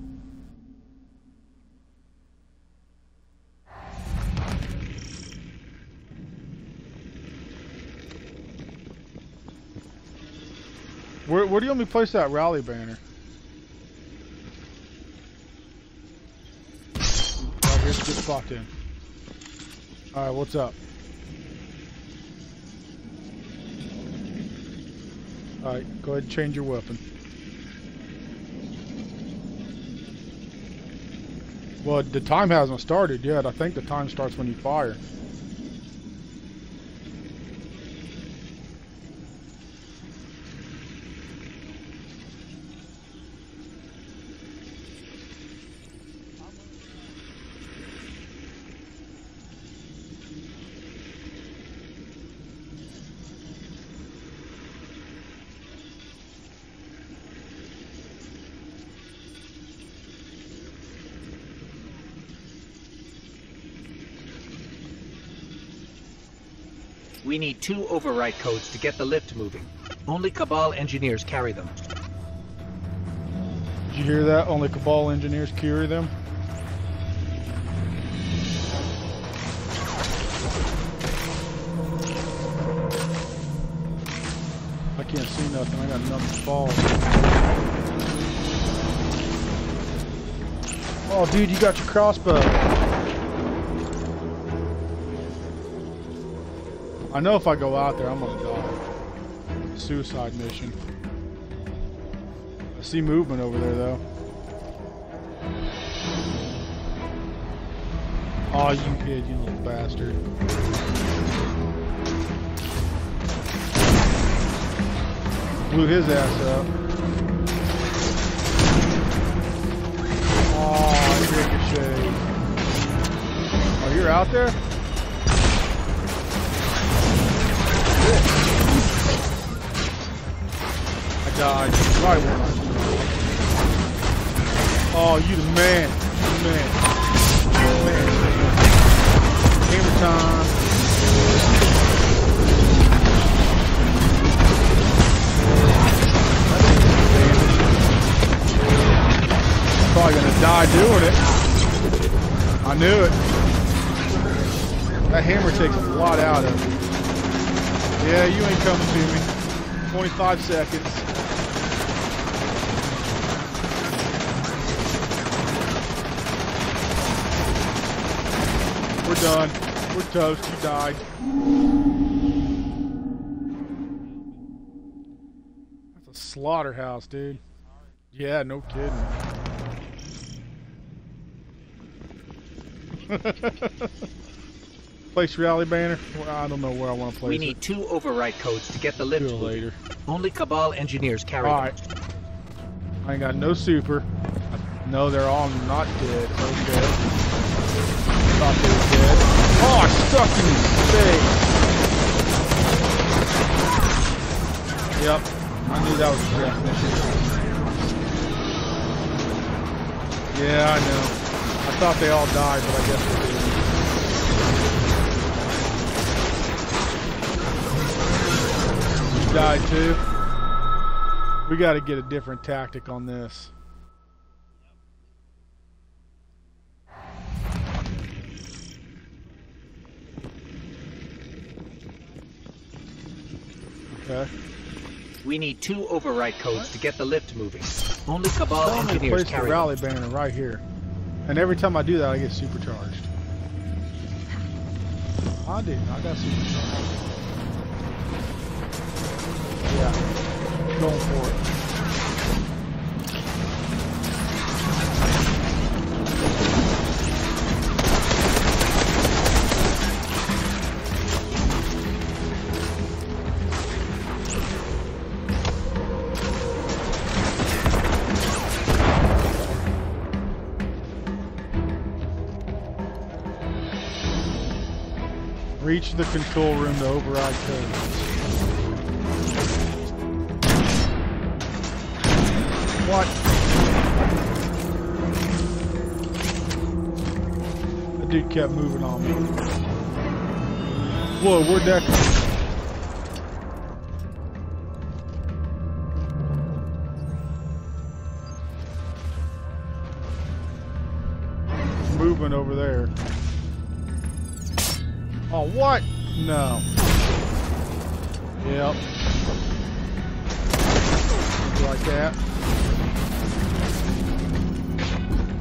Where, where do you want me to place that rally banner? Oh, here's a good spot then. Alright, what's up? Alright, go ahead and change your weapon. Well, the time hasn't started yet. I think the time starts when you fire. We two override codes to get the lift moving. Only Cabal engineers carry them. Did you hear that? Only Cabal engineers carry them? I can't see nothing. I got nothing to fall. Oh, dude, you got your crossbow. I know if I go out there, I'm gonna die. Suicide mission. I see movement over there, though. Oh, you hid, you little bastard. Blew his ass up. Oh, ricochet. Oh, you're out there? I Oh, you the man. You the man. man. Hammer time. Probably gonna die doing it. I knew it. That hammer takes a lot out of me. Yeah, you ain't coming to me. 25 seconds. We're done. We're toast. You died. That's a slaughterhouse, dude. Yeah, no kidding. Place rally banner? Well, I don't know where I want to place We it. need two override codes to get the lift Do it later. Only Cabal engineers carry them. Alright. I ain't got no super. No, they're all not dead. Okay. Oh, I stuck in his face. Yep. I knew that was the definition. Yeah, I know. I thought they all died, but I guess they didn't. Died too? We got to get a different tactic on this. Okay. We need two override codes to get the lift moving. Only Cabal to engineers place the carry them. rally banner right here. And every time I do that, I get supercharged. I did. I got supercharged. Yeah. Going for it. The control room to override codes. What? That dude kept moving on me. Whoa, come Movement over there. Oh, what? No. Yep. Like that.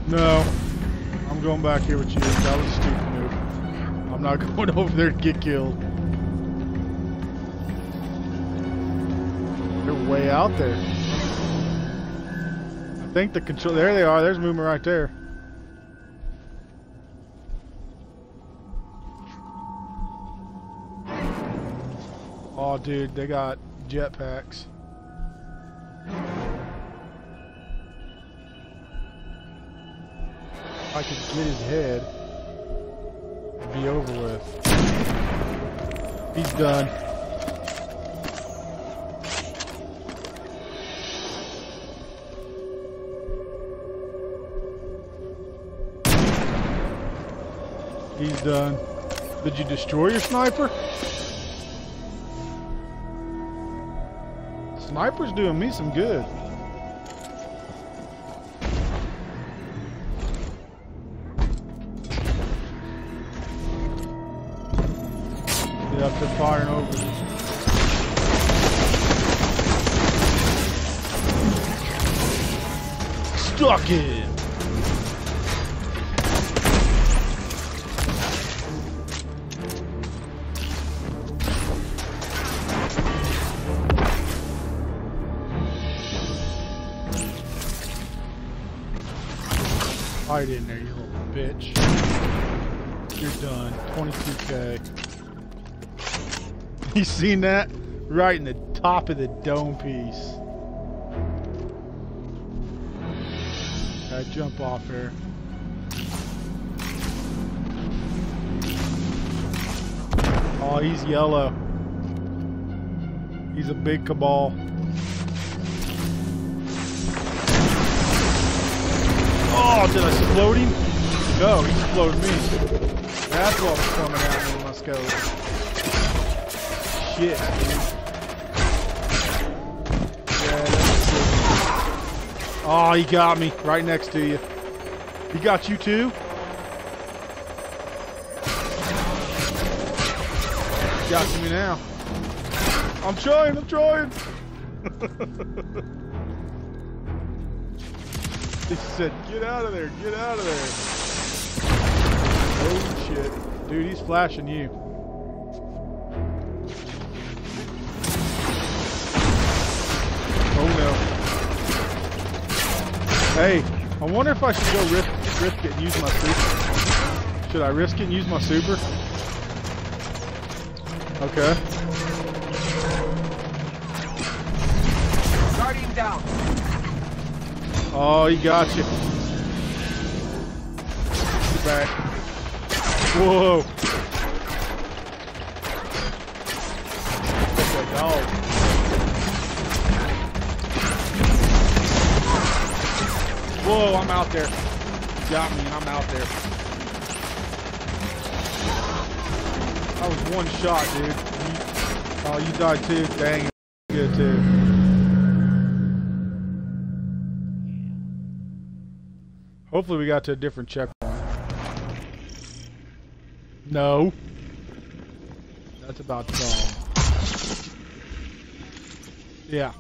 No. I'm going back here with you. That was stupid move. I'm not going over there to get killed. They're way out there. I think the control. There they are. There's movement right there. Dude, they got jetpacks. I could get his head, it'd be over with. He's done. He's done. Did you destroy your sniper? Sniper's doing me some good. Yep, they're firing over. Stuck him! Hide in there, you little bitch. You're done. 22k. You seen that? Right in the top of the dome piece. I jump off here. Oh, he's yellow. He's a big cabal. Oh, did I explode him? No, he exploded me. That's what was coming at me with my scope. Shit. Yeah. Oh, he got me right next to you. He got you too? Got to me now. I'm trying, I'm trying. he said, get out of there, get out of there. Oh shit. Dude, he's flashing you. Oh no. Hey, I wonder if I should go risk, risk it and use my super. Should I risk it and use my super? Okay. Oh, he got you. Get back. Whoa. That's a dog. Whoa, I'm out there. You got me, and I'm out there. That was one shot, dude. Oh, you died too. Dang, it. good too. Hopefully we got to a different checkpoint. No. That's about all. Yeah.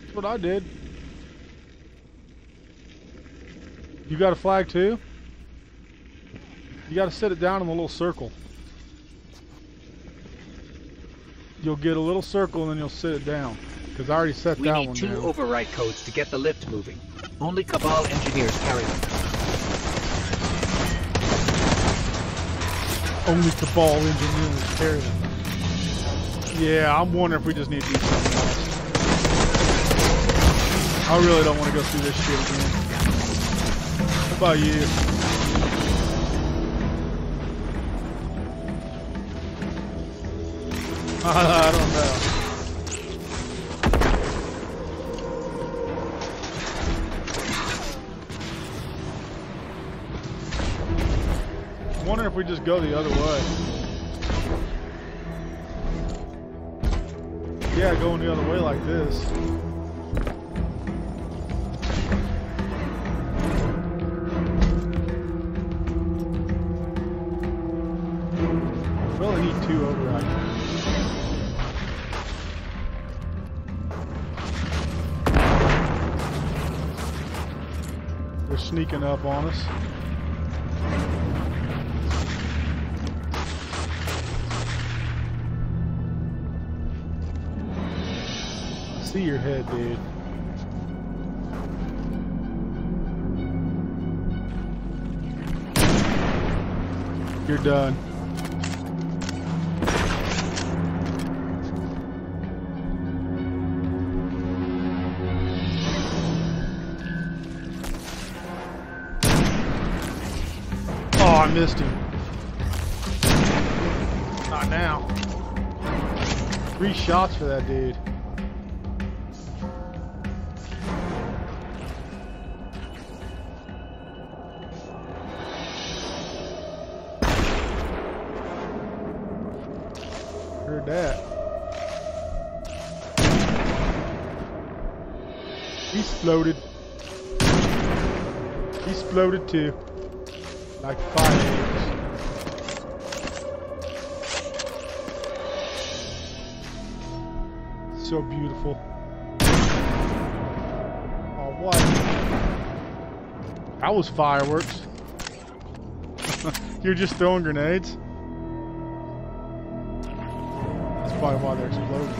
That's what I did. You got a flag too? You got to set it down in the little circle. You'll get a little circle and then you'll sit it down. Because I already set We that need one two down. override codes to get the lift moving. Only Cabal engineers carry them. Only Cabal engineers carry them. Yeah, I'm wondering if we just need to do something else. I really don't want to go through this shit again. How about you? I don't know. I'm wondering if we just go the other way. Yeah, going the other way like this. Sneaking up on us. I see your head, dude. You're done. Missed him. Not now. Three shots for that dude. Heard that. He exploded. He exploded too. So beautiful. Oh, what? That was fireworks. You're just throwing grenades? That's probably why they're exploding.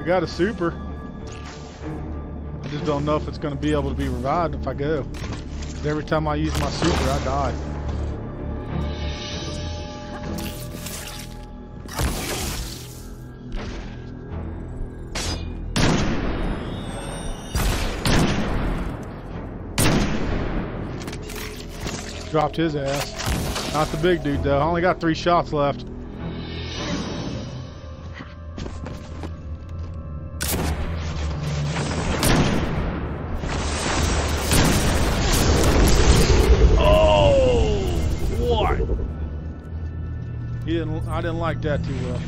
I got a super. I just don't know if it's going to be able to be revived if I go. Every time I use my super, I die. Dropped his ass. Not the big dude though. I only got three shots left. Didn't. Like that too well.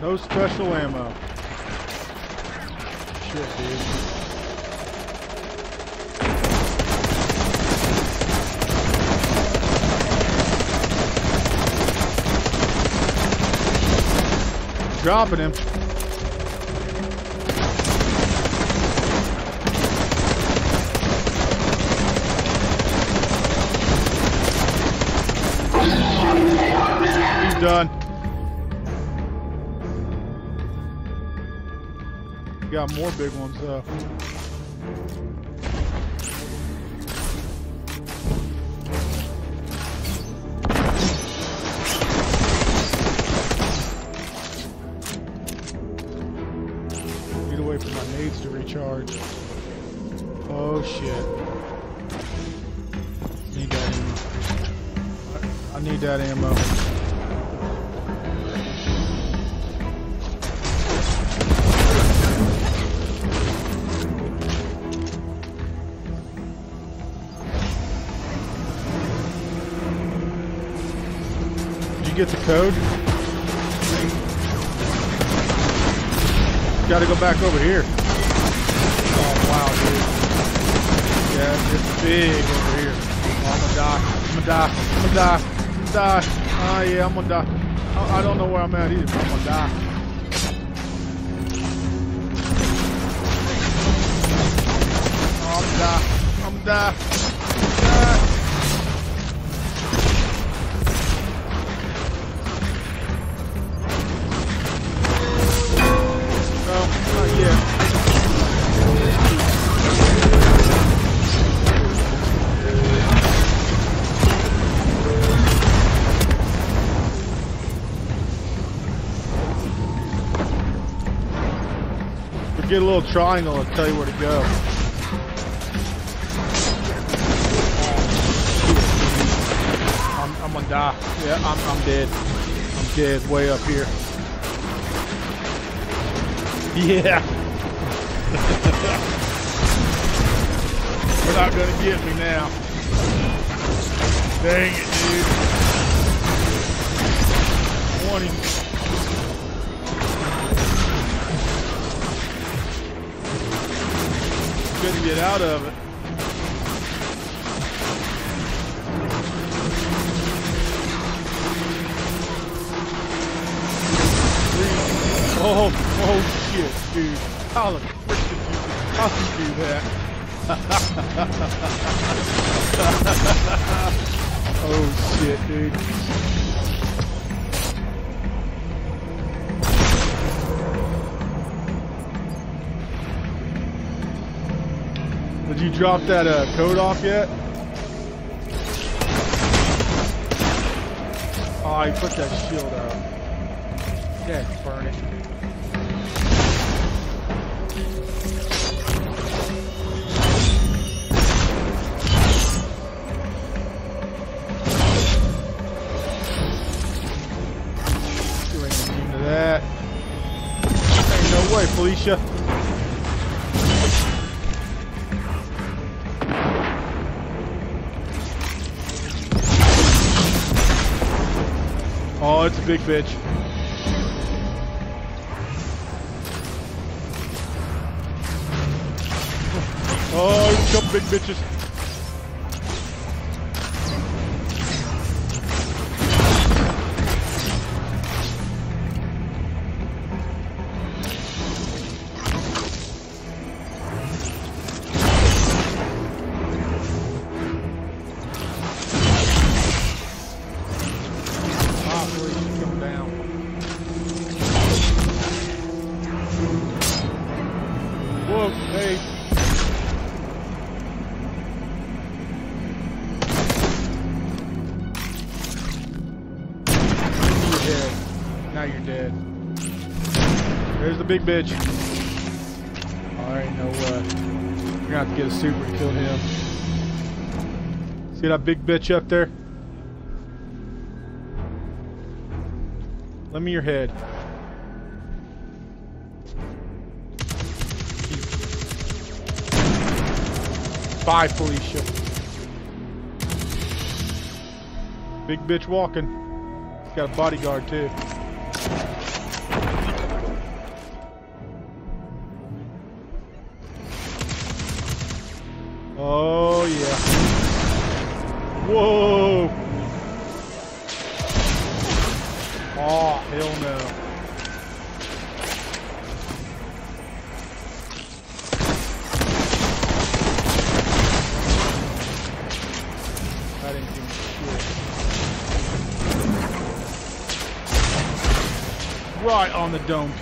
No special ammo. Shit, dude. Dropping him. He's done. Got more big ones though. Triangle and tell you where to go. I'm, I'm gonna die. Yeah, I'm, I'm dead. I'm dead way up here. Yeah. They're not gonna get me now. Dang it, dude. 20. Couldn't get out of it. Oh, oh shit, dude. How the frick did you, how did you do that? oh shit, dude. You drop that uh, code off yet? Oh, you put that shield out. Yeah, burn it. Ain't that. Ain't no way, Felicia. Big bitch. Oh, a big bitches. Big bitch. Alright, no uh, way. You're gonna have to get a super to kill him. See that big bitch up there? Lend me your head. Bye, Felicia. Big bitch walking. Got a bodyguard too.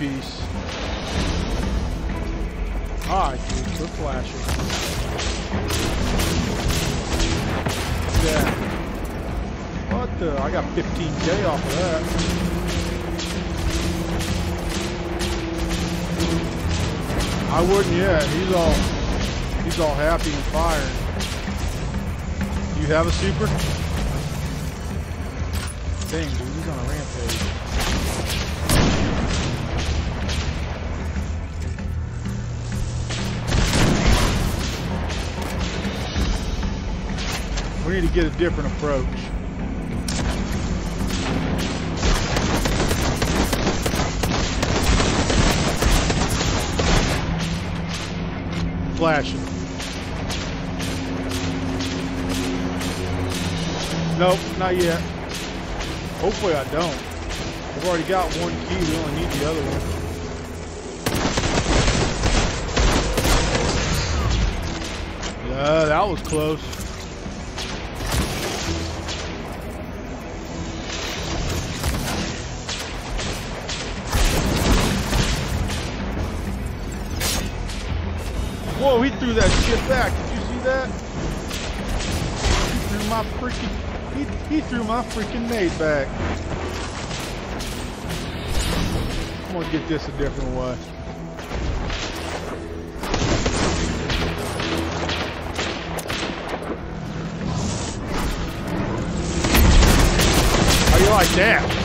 Piece. Alright, dude, quit flashing. Yeah. What the? I got 15k off of that. I wouldn't yet. He's all he's all happy and fired. You have a super? Dang, dude, he's on a We need to get a different approach. Flashing. Nope, not yet. Hopefully I don't. I've already got one key, we only need the other one. Yeah, that was close. Threw that shit back. Did you see that? He threw my freaking he, he threw my freaking nade back. I'm gonna get this a different way. How you like that?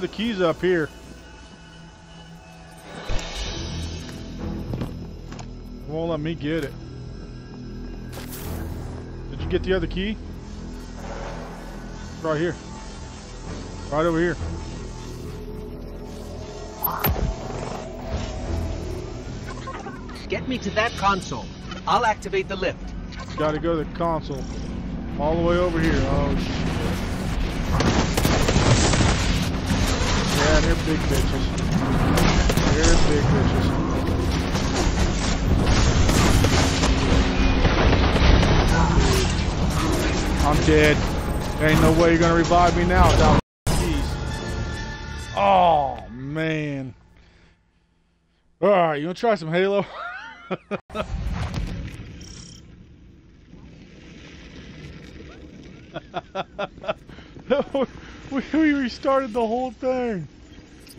The key's up here. Won't let me get it. Did you get the other key? Right here. Right over here. Get me to that console. I'll activate the lift. Gotta go to the console. All the way over here. Oh shit. Yeah, they're big bitches. They're big bitches. I'm dead. There ain't no way you're gonna revive me now keys. Oh man. Alright, you wanna try some Halo? we restarted the whole thing.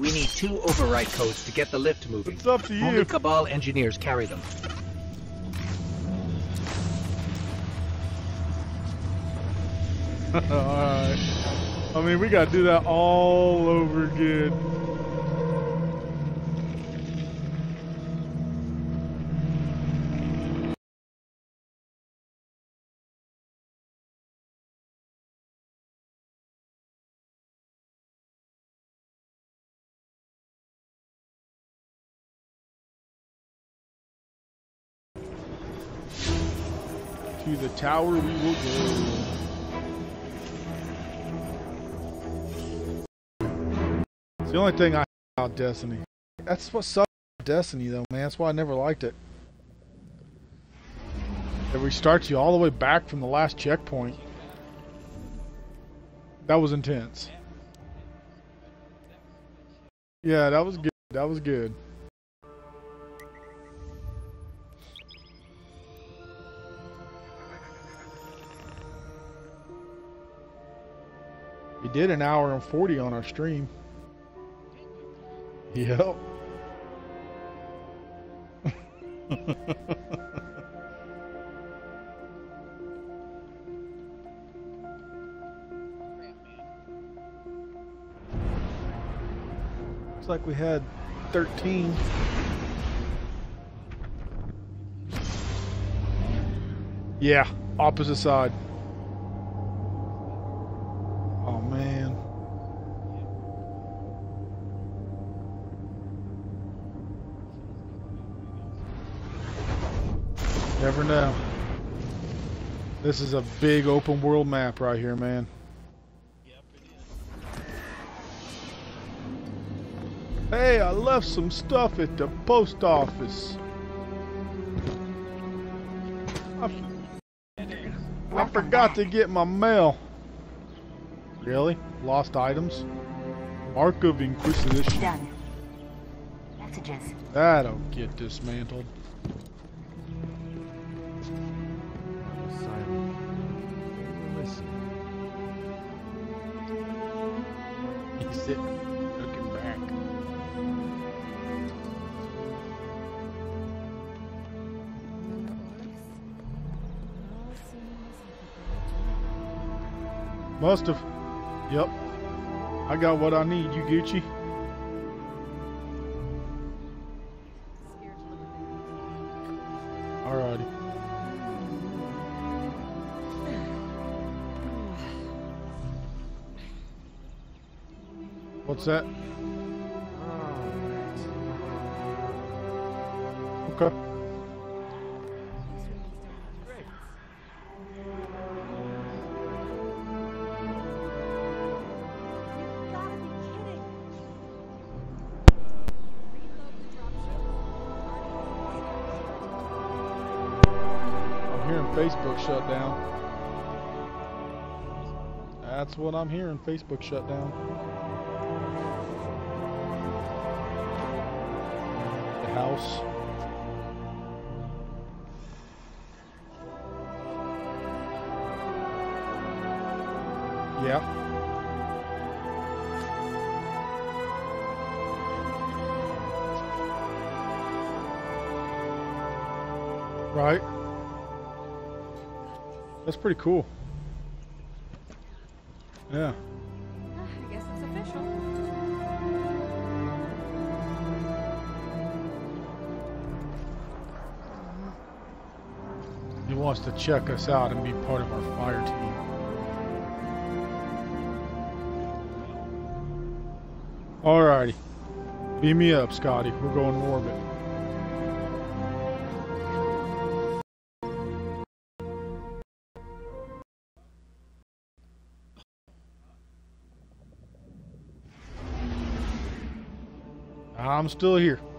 We need two override codes to get the lift moving. It's up to you. Only Cabal engineers carry them. Alright. I mean, we gotta do that all over again. To the tower we will go. It's the only thing I about Destiny. That's what sucks about Destiny though, man. That's why I never liked it. It restarts you all the way back from the last checkpoint. That was intense. Yeah, that was good. That was good. Did an hour and 40 on our stream. Yep. Looks like we had 13. Yeah, opposite side. This is a big open world map right here, man. Hey, I left some stuff at the post office. I, I forgot to get my mail. Really? Lost items? Mark of Inquisition. Done. Messages. That'll get dismantled. Must have. Yep. I got what I need. You Gucci? Alrighty. What's that? Facebook shut down. That's what I'm hearing. Facebook shut down. The house. Yeah. Right. That's pretty cool. Yeah. I guess it's official. He wants to check us out and be part of our fire team. Alrighty. Beam me up, Scotty. We're going to orbit. Still here.